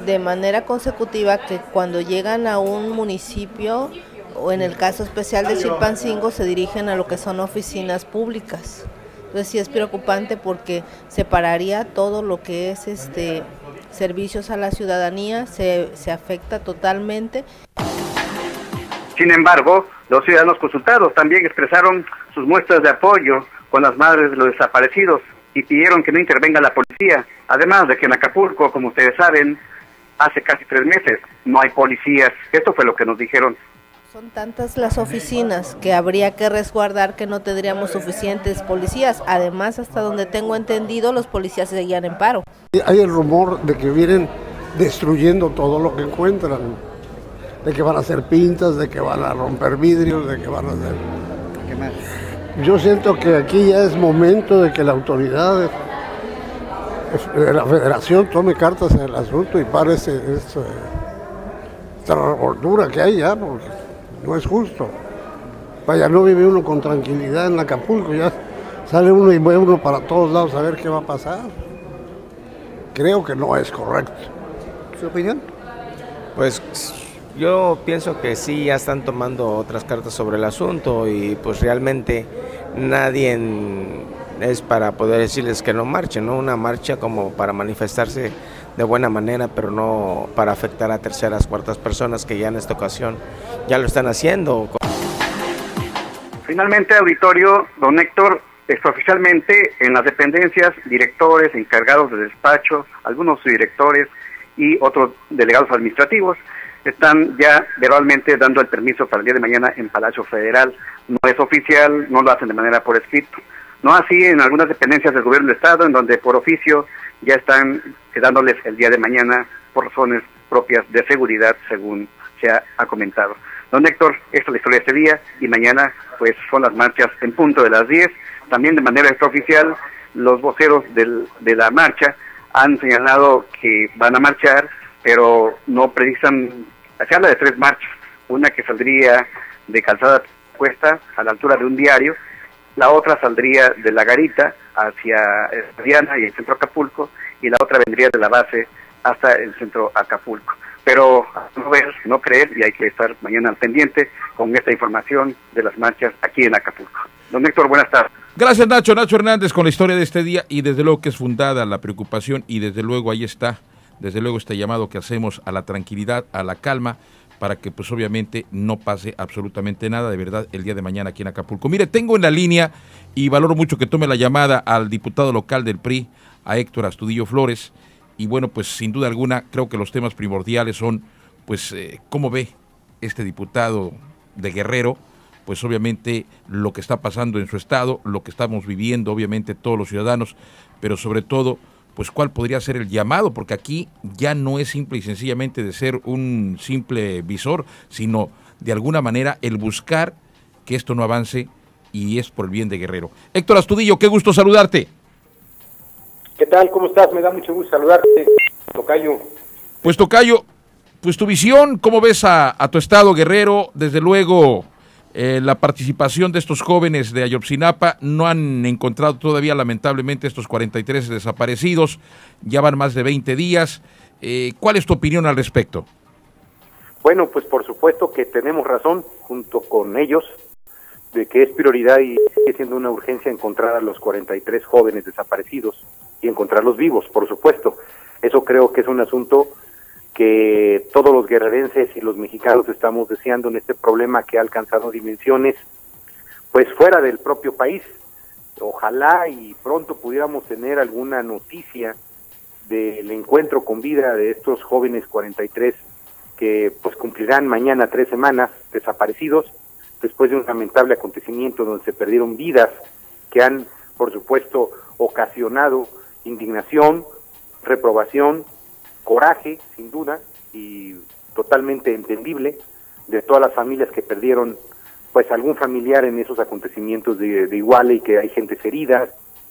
de manera consecutiva que cuando llegan a un municipio o en el caso especial de Chilpancingo se dirigen a lo que son oficinas públicas. Entonces sí es preocupante porque separaría todo lo que es este servicios a la ciudadanía, se, se afecta totalmente. Sin embargo, los ciudadanos consultados también expresaron sus muestras de apoyo con las madres de los desaparecidos y pidieron que no intervenga la policía. Además de que en Acapulco, como ustedes saben, hace casi tres meses no hay policías. Esto fue lo que nos dijeron. Son tantas las oficinas que habría que resguardar que no tendríamos suficientes policías. Además, hasta donde tengo entendido, los policías seguían en paro. Hay el rumor de que vienen destruyendo todo lo que encuentran de que van a hacer pintas, de que van a romper vidrios, de que van a hacer... ¿Qué más? Yo siento que aquí ya es momento de que la autoridad de la federación tome cartas en el asunto y pare ese, ese, esta revoltura que hay ya, porque no es justo. Vaya, no vive uno con tranquilidad en Acapulco, ya sale uno y ve uno para todos lados a ver qué va a pasar. Creo que no es correcto. ¿Su opinión? Pues yo pienso que sí, ya están tomando otras cartas sobre el asunto y pues realmente nadie es para poder decirles que no marchen, ¿no? Una marcha como para manifestarse de buena manera, pero no para afectar a terceras, cuartas personas que ya en esta ocasión ya lo están haciendo. Finalmente, auditorio, don Héctor, oficialmente en las dependencias, directores, encargados de despacho, algunos directores y otros delegados administrativos, están ya verbalmente dando el permiso para el día de mañana en Palacio Federal. No es oficial, no lo hacen de manera por escrito. No así en algunas dependencias del gobierno del Estado, en donde por oficio ya están dándoles el día de mañana por razones propias de seguridad, según se ha, comentado. Don Héctor, esta es la historia de este día y mañana pues son las marchas en punto de las 10. También de manera extraoficial, los voceros del- de la marcha han señalado que van a marchar, pero no precisan, se habla de tres marchas, una que saldría de Calzada Cuesta a la altura de un diario, la otra saldría de la Garita hacia eh, Diana y el centro Acapulco, y la otra vendría de la base hasta el centro Acapulco. Pero no ver, no creer, y hay que estar mañana al pendiente con esta información de las marchas aquí en Acapulco. Don Héctor, buenas tardes. Gracias Nacho, Nacho Hernández con la historia de este día y desde luego que es fundada la preocupación y desde luego ahí está, desde luego este llamado que hacemos a la tranquilidad, a la calma, para que pues obviamente no pase absolutamente nada de verdad el día de mañana aquí en Acapulco. Mire, tengo en la línea y valoro mucho que tome la llamada al diputado local del PRI, a Héctor Astudillo Flores, y bueno, pues sin duda alguna creo que los temas primordiales son pues eh, cómo ve este diputado de Guerrero, pues obviamente lo que está pasando en su estado, lo que estamos viviendo, obviamente todos los ciudadanos, pero sobre todo, pues cuál podría ser el llamado, porque aquí ya no es simple y sencillamente de ser un simple visor, sino de alguna manera el buscar que esto no avance y es por el bien de Guerrero. Héctor Astudillo, qué gusto saludarte. ¿Qué tal? ¿Cómo estás? Me da mucho gusto saludarte, Tocayo. Pues Tocayo, pues tu visión, ¿cómo ves a, a tu estado Guerrero? Desde luego, eh, la participación de estos jóvenes de Ayotzinapa no han encontrado todavía lamentablemente estos 43 desaparecidos, ya van más de 20 días. Eh, ¿Cuál es tu opinión al respecto? Bueno, pues por supuesto que tenemos razón junto con ellos de que es prioridad y sigue siendo una urgencia encontrar a los 43 jóvenes desaparecidos y encontrarlos vivos, por supuesto. Eso creo que es un asunto que todos los guerrerenses y los mexicanos estamos deseando en este problema que ha alcanzado dimensiones pues fuera del propio país. Ojalá y pronto pudiéramos tener alguna noticia del encuentro con vida de estos jóvenes 43 que pues cumplirán mañana tres semanas desaparecidos después de un lamentable acontecimiento donde se perdieron vidas que han por supuesto ocasionado indignación, reprobación, coraje sin duda y totalmente entendible de todas las familias que perdieron pues algún familiar en esos acontecimientos de, de Iguala y que hay gentes heridas,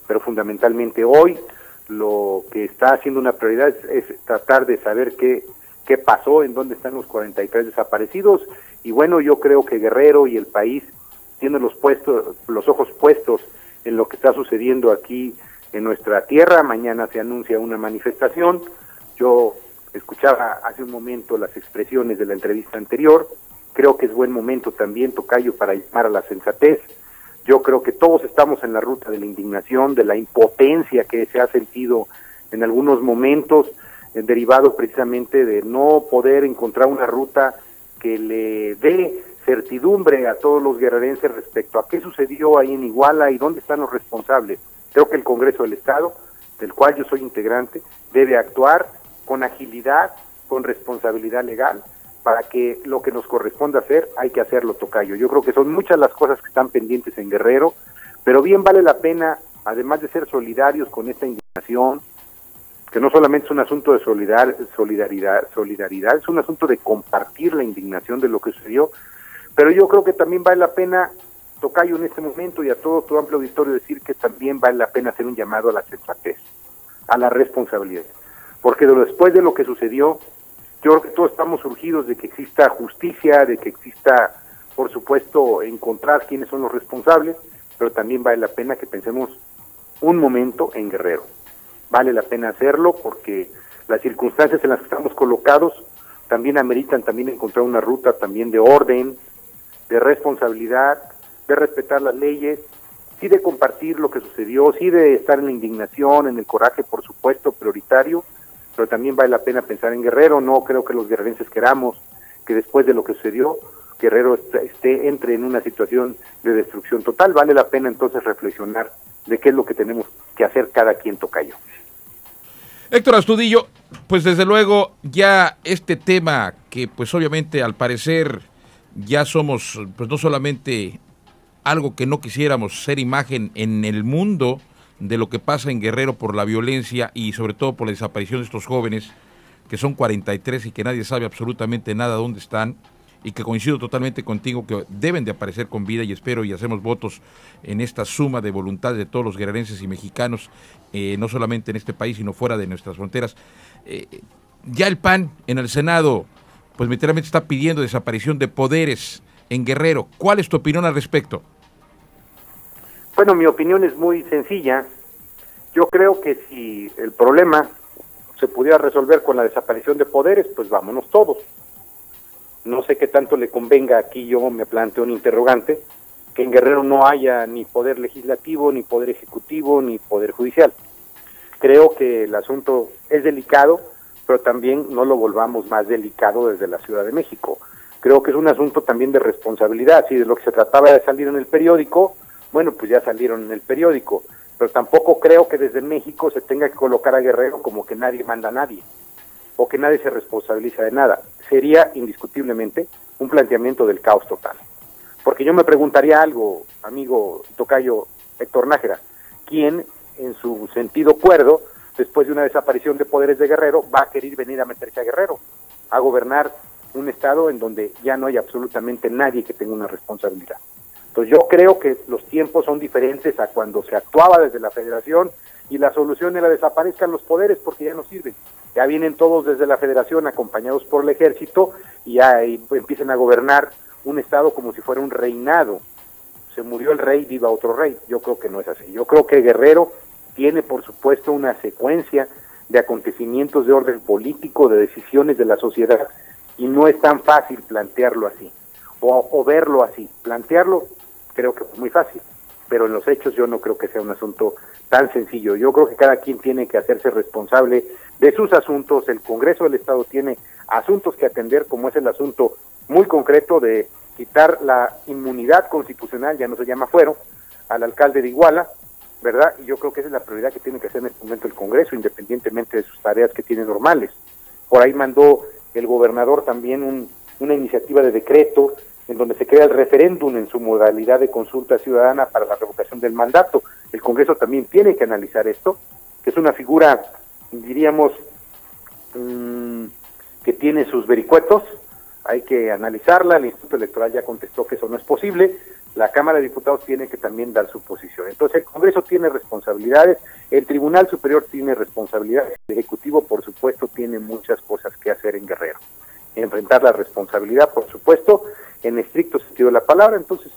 pero fundamentalmente hoy lo que está haciendo una prioridad es, es tratar de saber qué, qué pasó, en dónde están los 43 desaparecidos y bueno, yo creo que Guerrero y el país tienen los puestos los ojos puestos en lo que está sucediendo aquí en nuestra tierra, mañana se anuncia una manifestación. Yo escuchaba hace un momento las expresiones de la entrevista anterior, creo que es buen momento también, Tocayo, para llamar a la sensatez. Yo creo que todos estamos en la ruta de la indignación, de la impotencia que se ha sentido en algunos momentos, eh, derivado precisamente de no poder encontrar una ruta que le dé certidumbre a todos los guerrerenses respecto a qué sucedió ahí en Iguala y dónde están los responsables. Creo que el Congreso del Estado, del cual yo soy integrante, debe actuar con agilidad, con responsabilidad legal, para que lo que nos corresponda hacer, hay que hacerlo, Tocayo. Yo creo que son muchas las cosas que están pendientes en Guerrero, pero bien vale la pena, además de ser solidarios con esta indignación, que no solamente es un asunto de solidar, solidaridad, solidaridad, es un asunto de compartir la indignación de lo que sucedió, pero yo creo que también vale la pena, Tocayo, en este momento y a todo tu amplio auditorio decir que también vale la pena hacer un llamado a la sensatez, a la responsabilidad, porque después de lo que sucedió, yo creo que todos estamos urgidos de que exista justicia, de que exista, por supuesto, encontrar quiénes son los responsables, pero también vale la pena que pensemos un momento en Guerrero. Vale la pena hacerlo porque las circunstancias en las que estamos colocados también ameritan también encontrar una ruta también de orden, de responsabilidad, de respetar las leyes, sí de compartir lo que sucedió, sí de estar en la indignación, en el coraje, por supuesto, prioritario, pero también vale la pena pensar en Guerrero. No creo que los guerrerenses queramos que después de lo que sucedió, Guerrero est- esté, entre en una situación de destrucción total. Vale la pena entonces reflexionar de qué es lo que tenemos que hacer cada quien tocayo. Héctor Astudillo, pues desde luego ya este tema que pues obviamente al parecer ya somos pues no solamente algo que no quisiéramos ser imagen en el mundo de lo que pasa en Guerrero por la violencia y sobre todo por la desaparición de estos jóvenes que son 43 y que nadie sabe absolutamente nada dónde están y que coincido totalmente contigo que deben de aparecer con vida y espero y hacemos votos en esta suma de voluntad de todos los guerrerenses y mexicanos, eh, no solamente en este país, sino fuera de nuestras fronteras. Eh, ya el PAN en el Senado, pues literalmente está pidiendo desaparición de poderes en Guerrero. ¿Cuál es tu opinión al respecto? Bueno, mi opinión es muy sencilla. Yo creo que si el problema se pudiera resolver con la desaparición de poderes, pues vámonos todos. No sé qué tanto le convenga aquí, yo me planteo un interrogante, que en Guerrero no haya ni poder legislativo, ni poder ejecutivo, ni poder judicial. Creo que el asunto es delicado, pero también no lo volvamos más delicado desde la Ciudad de México. Creo que es un asunto también de responsabilidad. Si de lo que se trataba de salir en el periódico, bueno, pues ya salieron en el periódico. Pero tampoco creo que desde México se tenga que colocar a Guerrero como que nadie manda a nadie o que nadie se responsabiliza de nada. Sería indiscutiblemente un planteamiento del caos total. Porque yo me preguntaría algo, amigo Tocayo Héctor Nájera, ¿quién en su sentido cuerdo, después de una desaparición de poderes de Guerrero, va a querer venir a meterse a Guerrero, a gobernar un estado en donde ya no hay absolutamente nadie que tenga una responsabilidad? Entonces yo creo que los tiempos son diferentes a cuando se actuaba desde la federación y la solución era desaparezcan los poderes porque ya no sirven. Ya vienen todos desde la federación acompañados por el ejército y ya empiezan a gobernar un estado como si fuera un reinado. Se murió el rey, viva otro rey. Yo creo que no es así. Yo creo que Guerrero tiene, por supuesto, una secuencia de acontecimientos de orden político, de decisiones de la sociedad, y no es tan fácil plantearlo así, o verlo así. Plantearlo creo que es muy fácil, pero en los hechos yo no creo que sea un asunto tan sencillo. Yo creo que cada quien tiene que hacerse responsable de sus asuntos. El Congreso del Estado tiene asuntos que atender, como es el asunto muy concreto de quitar la inmunidad constitucional, ya no se llama fuero, al alcalde de Iguala, ¿verdad? Y yo creo que esa es la prioridad que tiene que hacer en este momento el Congreso, independientemente de sus tareas que tiene normales. Por ahí mandó el gobernador también un, una iniciativa de decreto en donde se crea el referéndum en su modalidad de consulta ciudadana para la revocación del mandato. El Congreso también tiene que analizar esto, que es una figura, diríamos, mmm, que tiene sus vericuetos, hay que analizarla, el Instituto Electoral ya contestó que eso no es posible, la Cámara de Diputados tiene que también dar su posición. Entonces el Congreso tiene responsabilidades, el Tribunal Superior tiene responsabilidades, el Ejecutivo por supuesto tiene muchas cosas que hacer en Guerrero. Enfrentar la responsabilidad, por supuesto, en estricto sentido de la palabra. Entonces,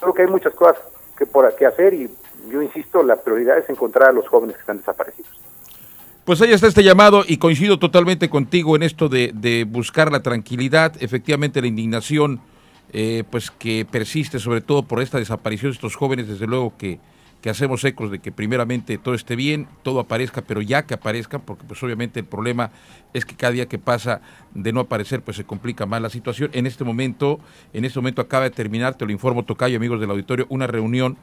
creo que hay muchas cosas que por que hacer y yo insisto, la prioridad es encontrar a los jóvenes que están desaparecidos. Pues ahí está este llamado y coincido totalmente contigo en esto de, de buscar la tranquilidad, efectivamente la indignación, eh, pues que persiste sobre todo por esta desaparición de estos jóvenes, desde luego que, que hacemos ecos de que primeramente todo esté bien, todo aparezca, pero ya que aparezcan, porque pues obviamente el problema es que cada día que pasa de no aparecer, pues se complica más la situación. En este momento, en este momento acaba de terminar, te lo informo, Tocayo, amigos del auditorio, una reunión,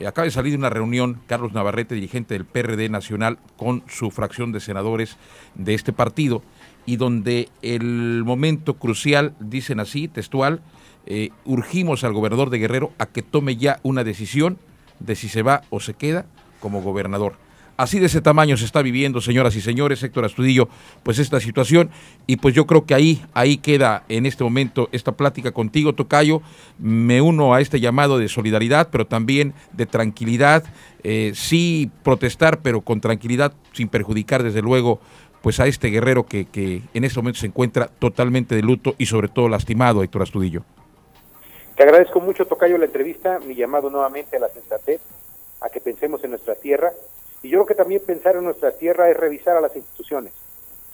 eh, acaba de salir de una reunión, Carlos Navarrete, dirigente del PRD Nacional, con su fracción de senadores de este partido, y donde el momento crucial, dicen así, textual, eh, urgimos al gobernador de Guerrero a que tome ya una decisión de si se va o se queda como gobernador. Así de ese tamaño se está viviendo, señoras y señores, Héctor Astudillo, pues esta situación. Y pues yo creo que ahí, ahí queda en este momento esta plática contigo, Tocayo. Me uno a este llamado de solidaridad, pero también de tranquilidad. Eh, sí protestar, pero con tranquilidad, sin perjudicar desde luego pues a este guerrero que, que en este momento se encuentra totalmente de luto y sobre todo lastimado, Héctor Astudillo. Te agradezco mucho, Tocayo, la entrevista, mi llamado nuevamente a la sensatez, a que pensemos en nuestra tierra. Y yo creo que también pensar en nuestra tierra es revisar a las instituciones.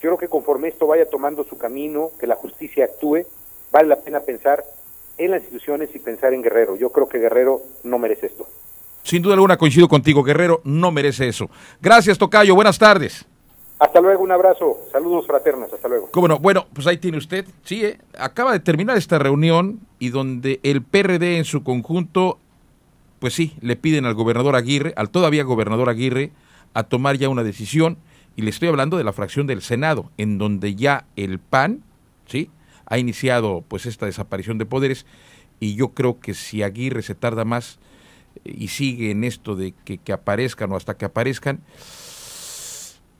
Yo creo que conforme esto vaya tomando su camino, que la justicia actúe, vale la pena pensar en las instituciones y pensar en Guerrero. Yo creo que Guerrero no merece esto. Sin duda alguna coincido contigo, Guerrero no merece eso. Gracias, Tocayo, buenas tardes. Hasta luego, un abrazo, saludos fraternos, hasta luego. ¿Cómo no? Bueno, pues ahí tiene usted, sí, ¿eh? acaba de terminar esta reunión y donde el PRD en su conjunto, pues sí, le piden al gobernador Aguirre, al todavía gobernador Aguirre, a tomar ya una decisión, y le estoy hablando de la fracción del Senado, en donde ya el PAN, sí, ha iniciado pues esta desaparición de poderes, y yo creo que si Aguirre se tarda más eh, y sigue en esto de que, que aparezcan o hasta que aparezcan,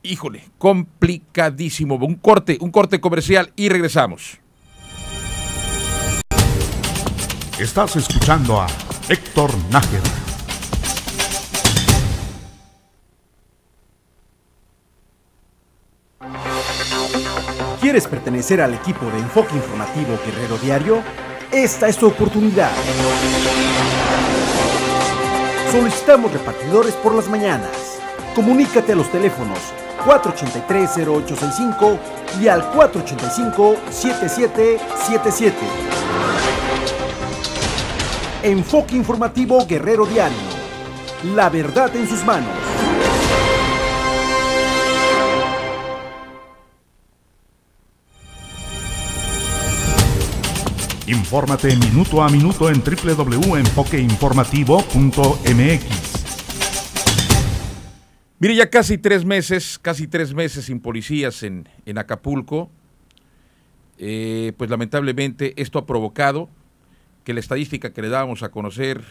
híjole, complicadísimo. Un corte, un corte comercial y regresamos. Estás escuchando a Héctor Nájera. ¿Quieres pertenecer al equipo de Enfoque Informativo Guerrero Diario? Esta es tu oportunidad. Solicitamos repartidores por las mañanas. Comunícate a los teléfonos 483-0865 y al 485-7777. Enfoque Informativo Guerrero Diario. La verdad en sus manos. Infórmate minuto a minuto en www.enfoqueinformativo.mx. Mire, ya casi tres meses, casi tres meses sin policías en, en Acapulco. Eh, pues lamentablemente esto ha provocado que la estadística que le dábamos a conocer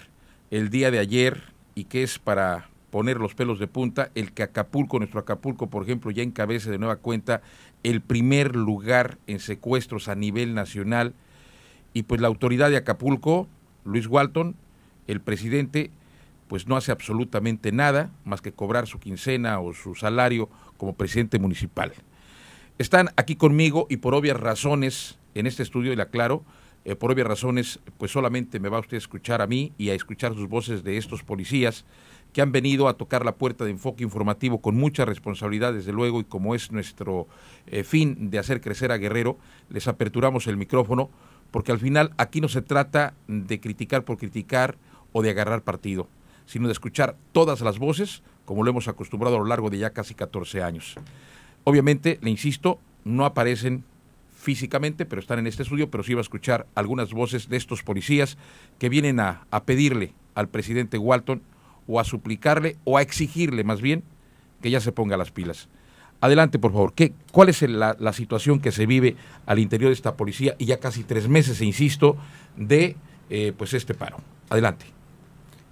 el día de ayer y que es para poner los pelos de punta, el que Acapulco, nuestro Acapulco, por ejemplo, ya encabece de nueva cuenta el primer lugar en secuestros a nivel nacional y pues la autoridad de Acapulco, Luis Walton, el presidente, pues no hace absolutamente nada más que cobrar su quincena o su salario como presidente municipal. Están aquí conmigo y por obvias razones en este estudio, y le aclaro, eh, por obvias razones, pues solamente me va usted a escuchar a mí y a escuchar sus voces de estos policías que han venido a tocar la puerta de enfoque informativo con mucha responsabilidad, desde luego, y como es nuestro eh, fin de hacer crecer a Guerrero, les aperturamos el micrófono porque al final aquí no se trata de criticar por criticar o de agarrar partido, sino de escuchar todas las voces, como lo hemos acostumbrado a lo largo de ya casi 14 años. Obviamente, le insisto, no aparecen físicamente, pero están en este estudio, pero sí va a escuchar algunas voces de estos policías que vienen a, a pedirle al presidente Walton o a suplicarle o a exigirle más bien que ya se ponga las pilas. Adelante, por favor. ¿Qué, ¿Cuál es la, la, situación que se vive al interior de esta policía y ya casi tres meses, insisto, de eh, pues este paro? Adelante.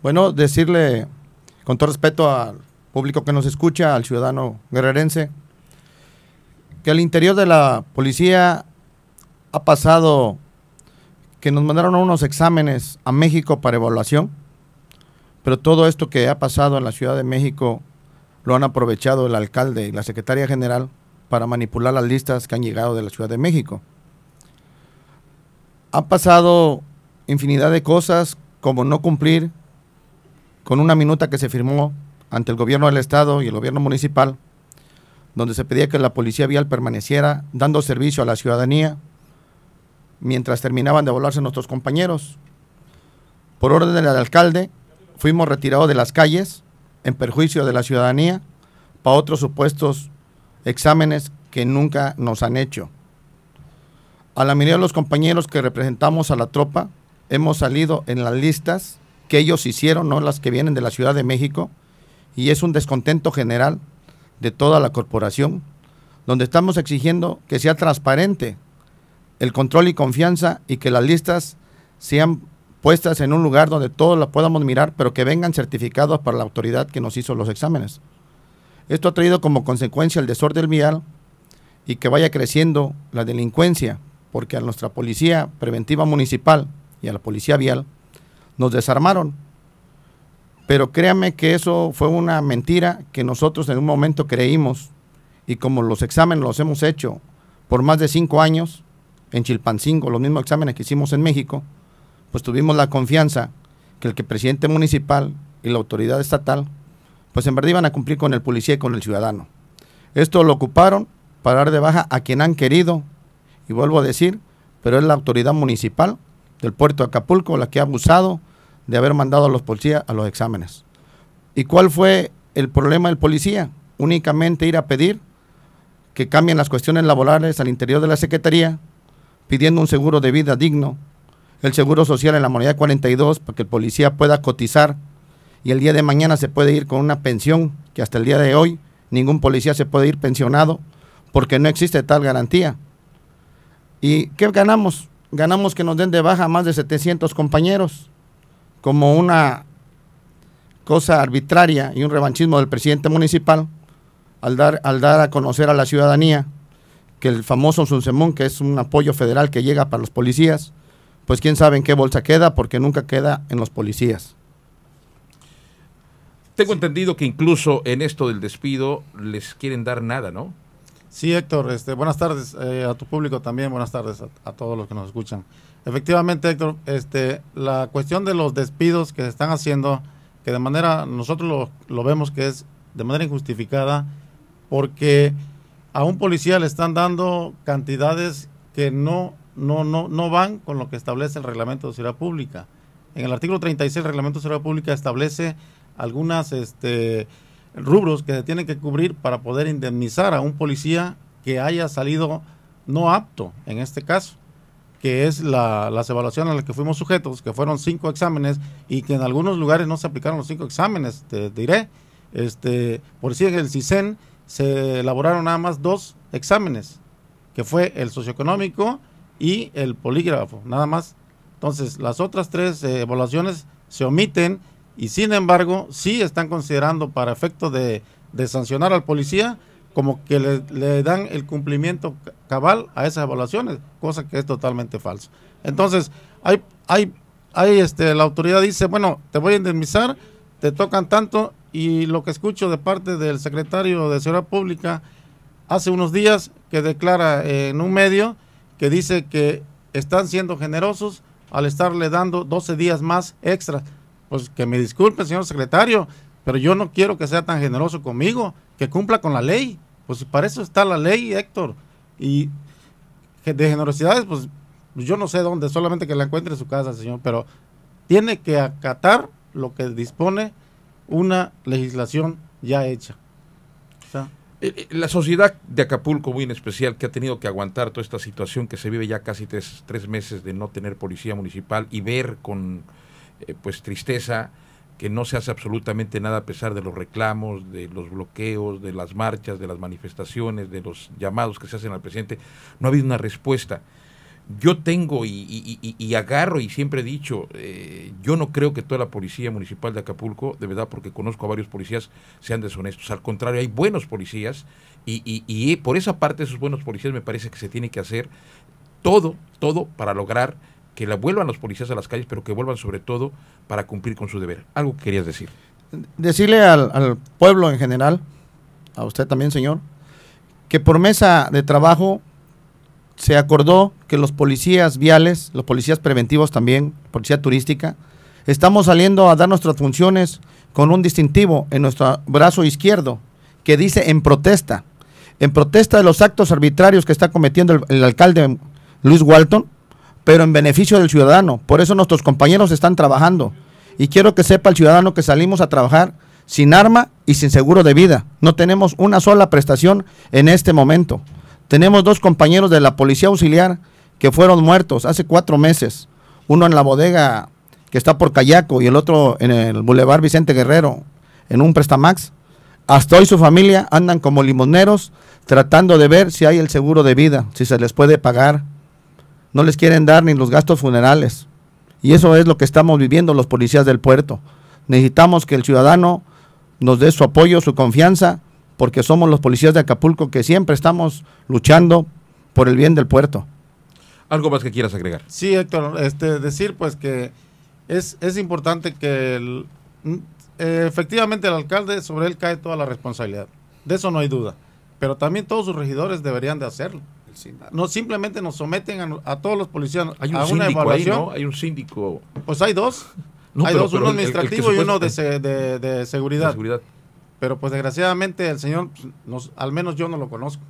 Bueno, decirle con todo respeto al público que nos escucha, al ciudadano guerrerense, que al interior de la policía ha pasado que nos mandaron unos exámenes a México para evaluación, pero todo esto que ha pasado en la Ciudad de México lo han aprovechado el alcalde y la secretaria general para manipular las listas que han llegado de la Ciudad de México. Ha pasado infinidad de cosas como no cumplir con una minuta que se firmó ante el gobierno del estado y el gobierno municipal, donde se pedía que la policía vial permaneciera dando servicio a la ciudadanía mientras terminaban de volarse nuestros compañeros. Por orden del alcalde, fuimos retirados de las calles en perjuicio de la ciudadanía para otros supuestos exámenes que nunca nos han hecho. A la mayoría de los compañeros que representamos a la tropa hemos salido en las listas que ellos hicieron, no las que vienen de la Ciudad de México, y es un descontento general de toda la corporación, donde estamos exigiendo que sea transparente el control y confianza y que las listas sean puestas en un lugar donde todos la podamos mirar, pero que vengan certificados para la autoridad que nos hizo los exámenes. Esto ha traído como consecuencia el desorden vial y que vaya creciendo la delincuencia, porque a nuestra policía preventiva municipal y a la policía vial nos desarmaron. Pero créame que eso fue una mentira que nosotros en un momento creímos y como los exámenes los hemos hecho por más de cinco años en Chilpancingo, los mismos exámenes que hicimos en México, pues tuvimos la confianza que el que presidente municipal y la autoridad estatal, pues en verdad iban a cumplir con el policía y con el ciudadano. Esto lo ocuparon para dar de baja a quien han querido, y vuelvo a decir, pero es la autoridad municipal del puerto de Acapulco la que ha abusado de haber mandado a los policías a los exámenes. ¿Y cuál fue el problema del policía? Únicamente ir a pedir que cambien las cuestiones laborales al interior de la Secretaría, pidiendo un seguro de vida digno el seguro social en la moneda 42 para que el policía pueda cotizar y el día de mañana se puede ir con una pensión que hasta el día de hoy ningún policía se puede ir pensionado porque no existe tal garantía. ¿Y qué ganamos? Ganamos que nos den de baja más de 700 compañeros como una cosa arbitraria y un revanchismo del presidente municipal al dar, al dar a conocer a la ciudadanía que el famoso Sunsemún, que es un apoyo federal que llega para los policías, pues quién sabe en qué bolsa queda, porque nunca queda en los policías. Tengo entendido que incluso en esto del despido les quieren dar nada, ¿no? Sí, Héctor, este, buenas tardes eh, a tu público también, buenas tardes a, todos los que nos escuchan. Efectivamente, Héctor, este, la cuestión de los despidos que se están haciendo, que de manera, nosotros lo, lo vemos que es de manera injustificada, porque a un policía le están dando cantidades que no, no, no, no van con lo que establece el reglamento de seguridad pública. En el artículo 36 del reglamento de seguridad pública establece algunas este, rubros que se tienen que cubrir para poder indemnizar a un policía que haya salido no apto en este caso que es la, las evaluaciones a las que fuimos sujetos, que fueron cinco exámenes y que en algunos lugares no se aplicaron los cinco exámenes, te diré. Este, por decir en el CISEN se elaboraron nada más dos exámenes, que fue el socioeconómico y el polígrafo, nada más. Entonces, las otras tres eh, evaluaciones se omiten y sin embargo sí están considerando para efecto de, sancionar al policía como que le, le, dan el cumplimiento cabal a esas evaluaciones, cosa que es totalmente falso. Entonces, hay, hay, hay este, la autoridad dice, bueno, te voy a indemnizar, te tocan tanto, y lo que escucho de parte del secretario de Seguridad Pública hace unos días que declara en un medio que dice que están siendo generosos al estarle dando 12 días más extra. Pues que me disculpe, señor secretario, pero yo no quiero que sea tan generoso conmigo, que cumpla con la ley. Pues para eso está la ley, Héctor. Y de generosidades, pues yo no sé dónde, solamente que la encuentre en su casa, señor, pero tiene que acatar lo que dispone una legislación ya hecha. O sea, la sociedad de Acapulco, muy en especial, que ha tenido que aguantar toda esta situación que se vive ya casi tres, tres meses de no tener policía municipal y ver con eh, pues tristeza que no se hace absolutamente nada a pesar de los reclamos, de los bloqueos, de las marchas, de las manifestaciones, de los llamados que se hacen al presidente, no ha habido una respuesta. Yo tengo y, agarro y siempre he dicho, eh, yo no creo que toda la policía municipal de Acapulco, de verdad porque conozco a varios policías, sean deshonestos. Al contrario, hay buenos policías y, por esa parte de esos buenos policías me parece que se tiene que hacer todo, todo para lograr que la vuelvan los policías a las calles, pero que vuelvan sobre todo para cumplir con su deber. Algo que querías decir. Decirle al, al, pueblo en general, a usted también, señor, que por mesa de trabajo se acordó que los policías viales, los policías preventivos también, policía turística, estamos saliendo a dar nuestras funciones con un distintivo en nuestro brazo izquierdo que dice en protesta, en protesta de los actos arbitrarios que está cometiendo el, el alcalde Luis Walton, pero en beneficio del ciudadano. Por eso nuestros compañeros están trabajando. Y quiero que sepa el ciudadano que salimos a trabajar sin arma y sin seguro de vida. No tenemos una sola prestación en este momento. Tenemos dos compañeros de la policía auxiliar que fueron muertos hace cuatro meses. Uno en la bodega que está por Cayaco y el otro en el Boulevard Vicente Guerrero, en un Prestamax. Hasta hoy su familia andan como limoneros tratando de ver si hay el seguro de vida, si se les puede pagar no les quieren dar ni los gastos funerales. Y eso es lo que estamos viviendo los policías del puerto. Necesitamos que el ciudadano nos dé su apoyo, su confianza, porque somos los policías de Acapulco que siempre estamos luchando por el bien del puerto. ¿Algo más que quieras agregar? Sí, Héctor, este, decir pues que es, es importante que el, eh, efectivamente el alcalde, sobre él cae toda la responsabilidad. De eso no hay duda. Pero también todos sus regidores deberían de hacerlo no simplemente nos someten a, a todos los policías hay un a una evaluación. Ahí, ¿no? Hay un síndico. Pues hay dos. No, hay pero, dos, pero uno administrativo el, el y uno de, de, de, seguridad. de, seguridad. Pero pues desgraciadamente el señor, pues, nos, al menos yo no lo conozco.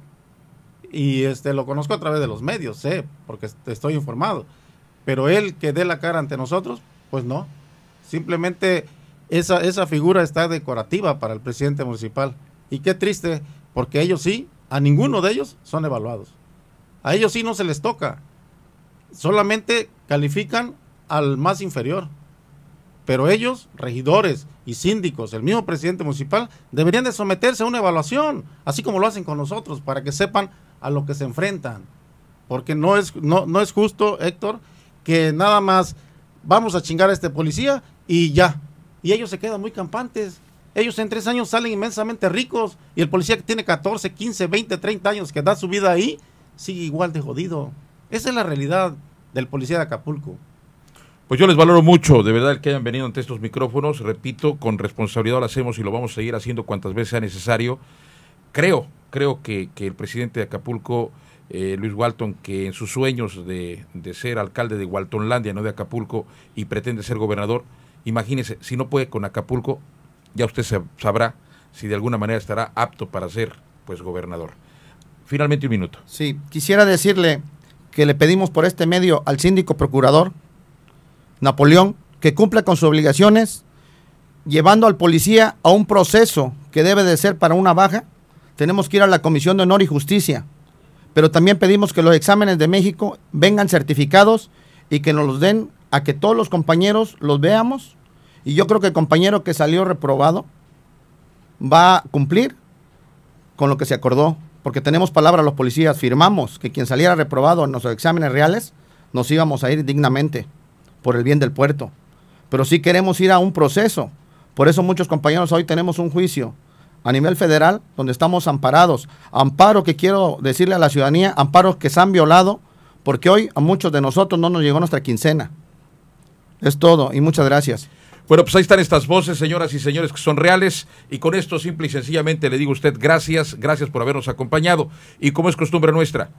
Y este lo conozco a través de los medios, sé, porque estoy informado. Pero él que dé la cara ante nosotros, pues no. Simplemente esa, esa figura está decorativa para el presidente municipal. Y qué triste, porque ellos sí, a ninguno de ellos son evaluados. A ellos sí no se les toca. Solamente califican al más inferior. Pero ellos, regidores y síndicos, el mismo presidente municipal, deberían de someterse a una evaluación, así como lo hacen con nosotros, para que sepan a lo que se enfrentan. Porque no es, no, no es justo, Héctor, que nada más vamos a chingar a este policía y ya. Y ellos se quedan muy campantes. Ellos en tres años salen inmensamente ricos y el policía que tiene 14, 15, 20, 30 años que da su vida ahí, sigue igual de jodido. Esa es la realidad. del policía de Acapulco. Pues yo les valoro mucho, de verdad, el que hayan venido ante estos micrófonos. Repito, con responsabilidad lo hacemos y lo vamos a seguir haciendo cuantas veces sea necesario. Creo, creo que, que el presidente de Acapulco, eh, Luis Walton, que en sus sueños de, de ser alcalde de Waltonlandia, no de Acapulco, y pretende ser gobernador, imagínese, si no puede con Acapulco, ya usted sabrá si de alguna manera estará apto para ser pues gobernador. Finalmente un minuto. Sí, quisiera decirle que le pedimos por este medio al síndico procurador, Napoleón, que cumpla con sus obligaciones, llevando al policía a un proceso que debe de ser para una baja. Tenemos que ir a la Comisión de Honor y Justicia, pero también pedimos que los exámenes de México vengan certificados y que nos los den a que todos los compañeros los veamos. Y yo creo que el compañero que salió reprobado va a cumplir con lo que se acordó, porque tenemos palabra los policías, firmamos que quien saliera reprobado en nuestros exámenes reales, nos íbamos a ir dignamente por el bien del puerto. Pero sí queremos ir a un proceso. Por eso muchos compañeros hoy tenemos un juicio a nivel federal donde estamos amparados. Amparo que quiero decirle a la ciudadanía, amparos que se han violado, porque hoy a muchos de nosotros no nos llegó nuestra quincena. Es todo y muchas gracias. Bueno, pues ahí están estas voces, señoras y señores, que son reales. Y con esto, simple y sencillamente, le digo a usted gracias, gracias por habernos acompañado. Y como es costumbre nuestra,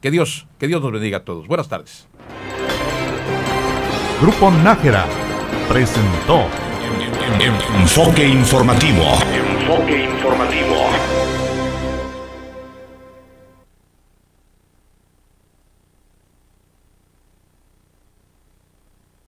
que Dios, que Dios nos bendiga a todos. Buenas tardes. Grupo Nájera presentó Enfoque informativo. Enfoque informativo.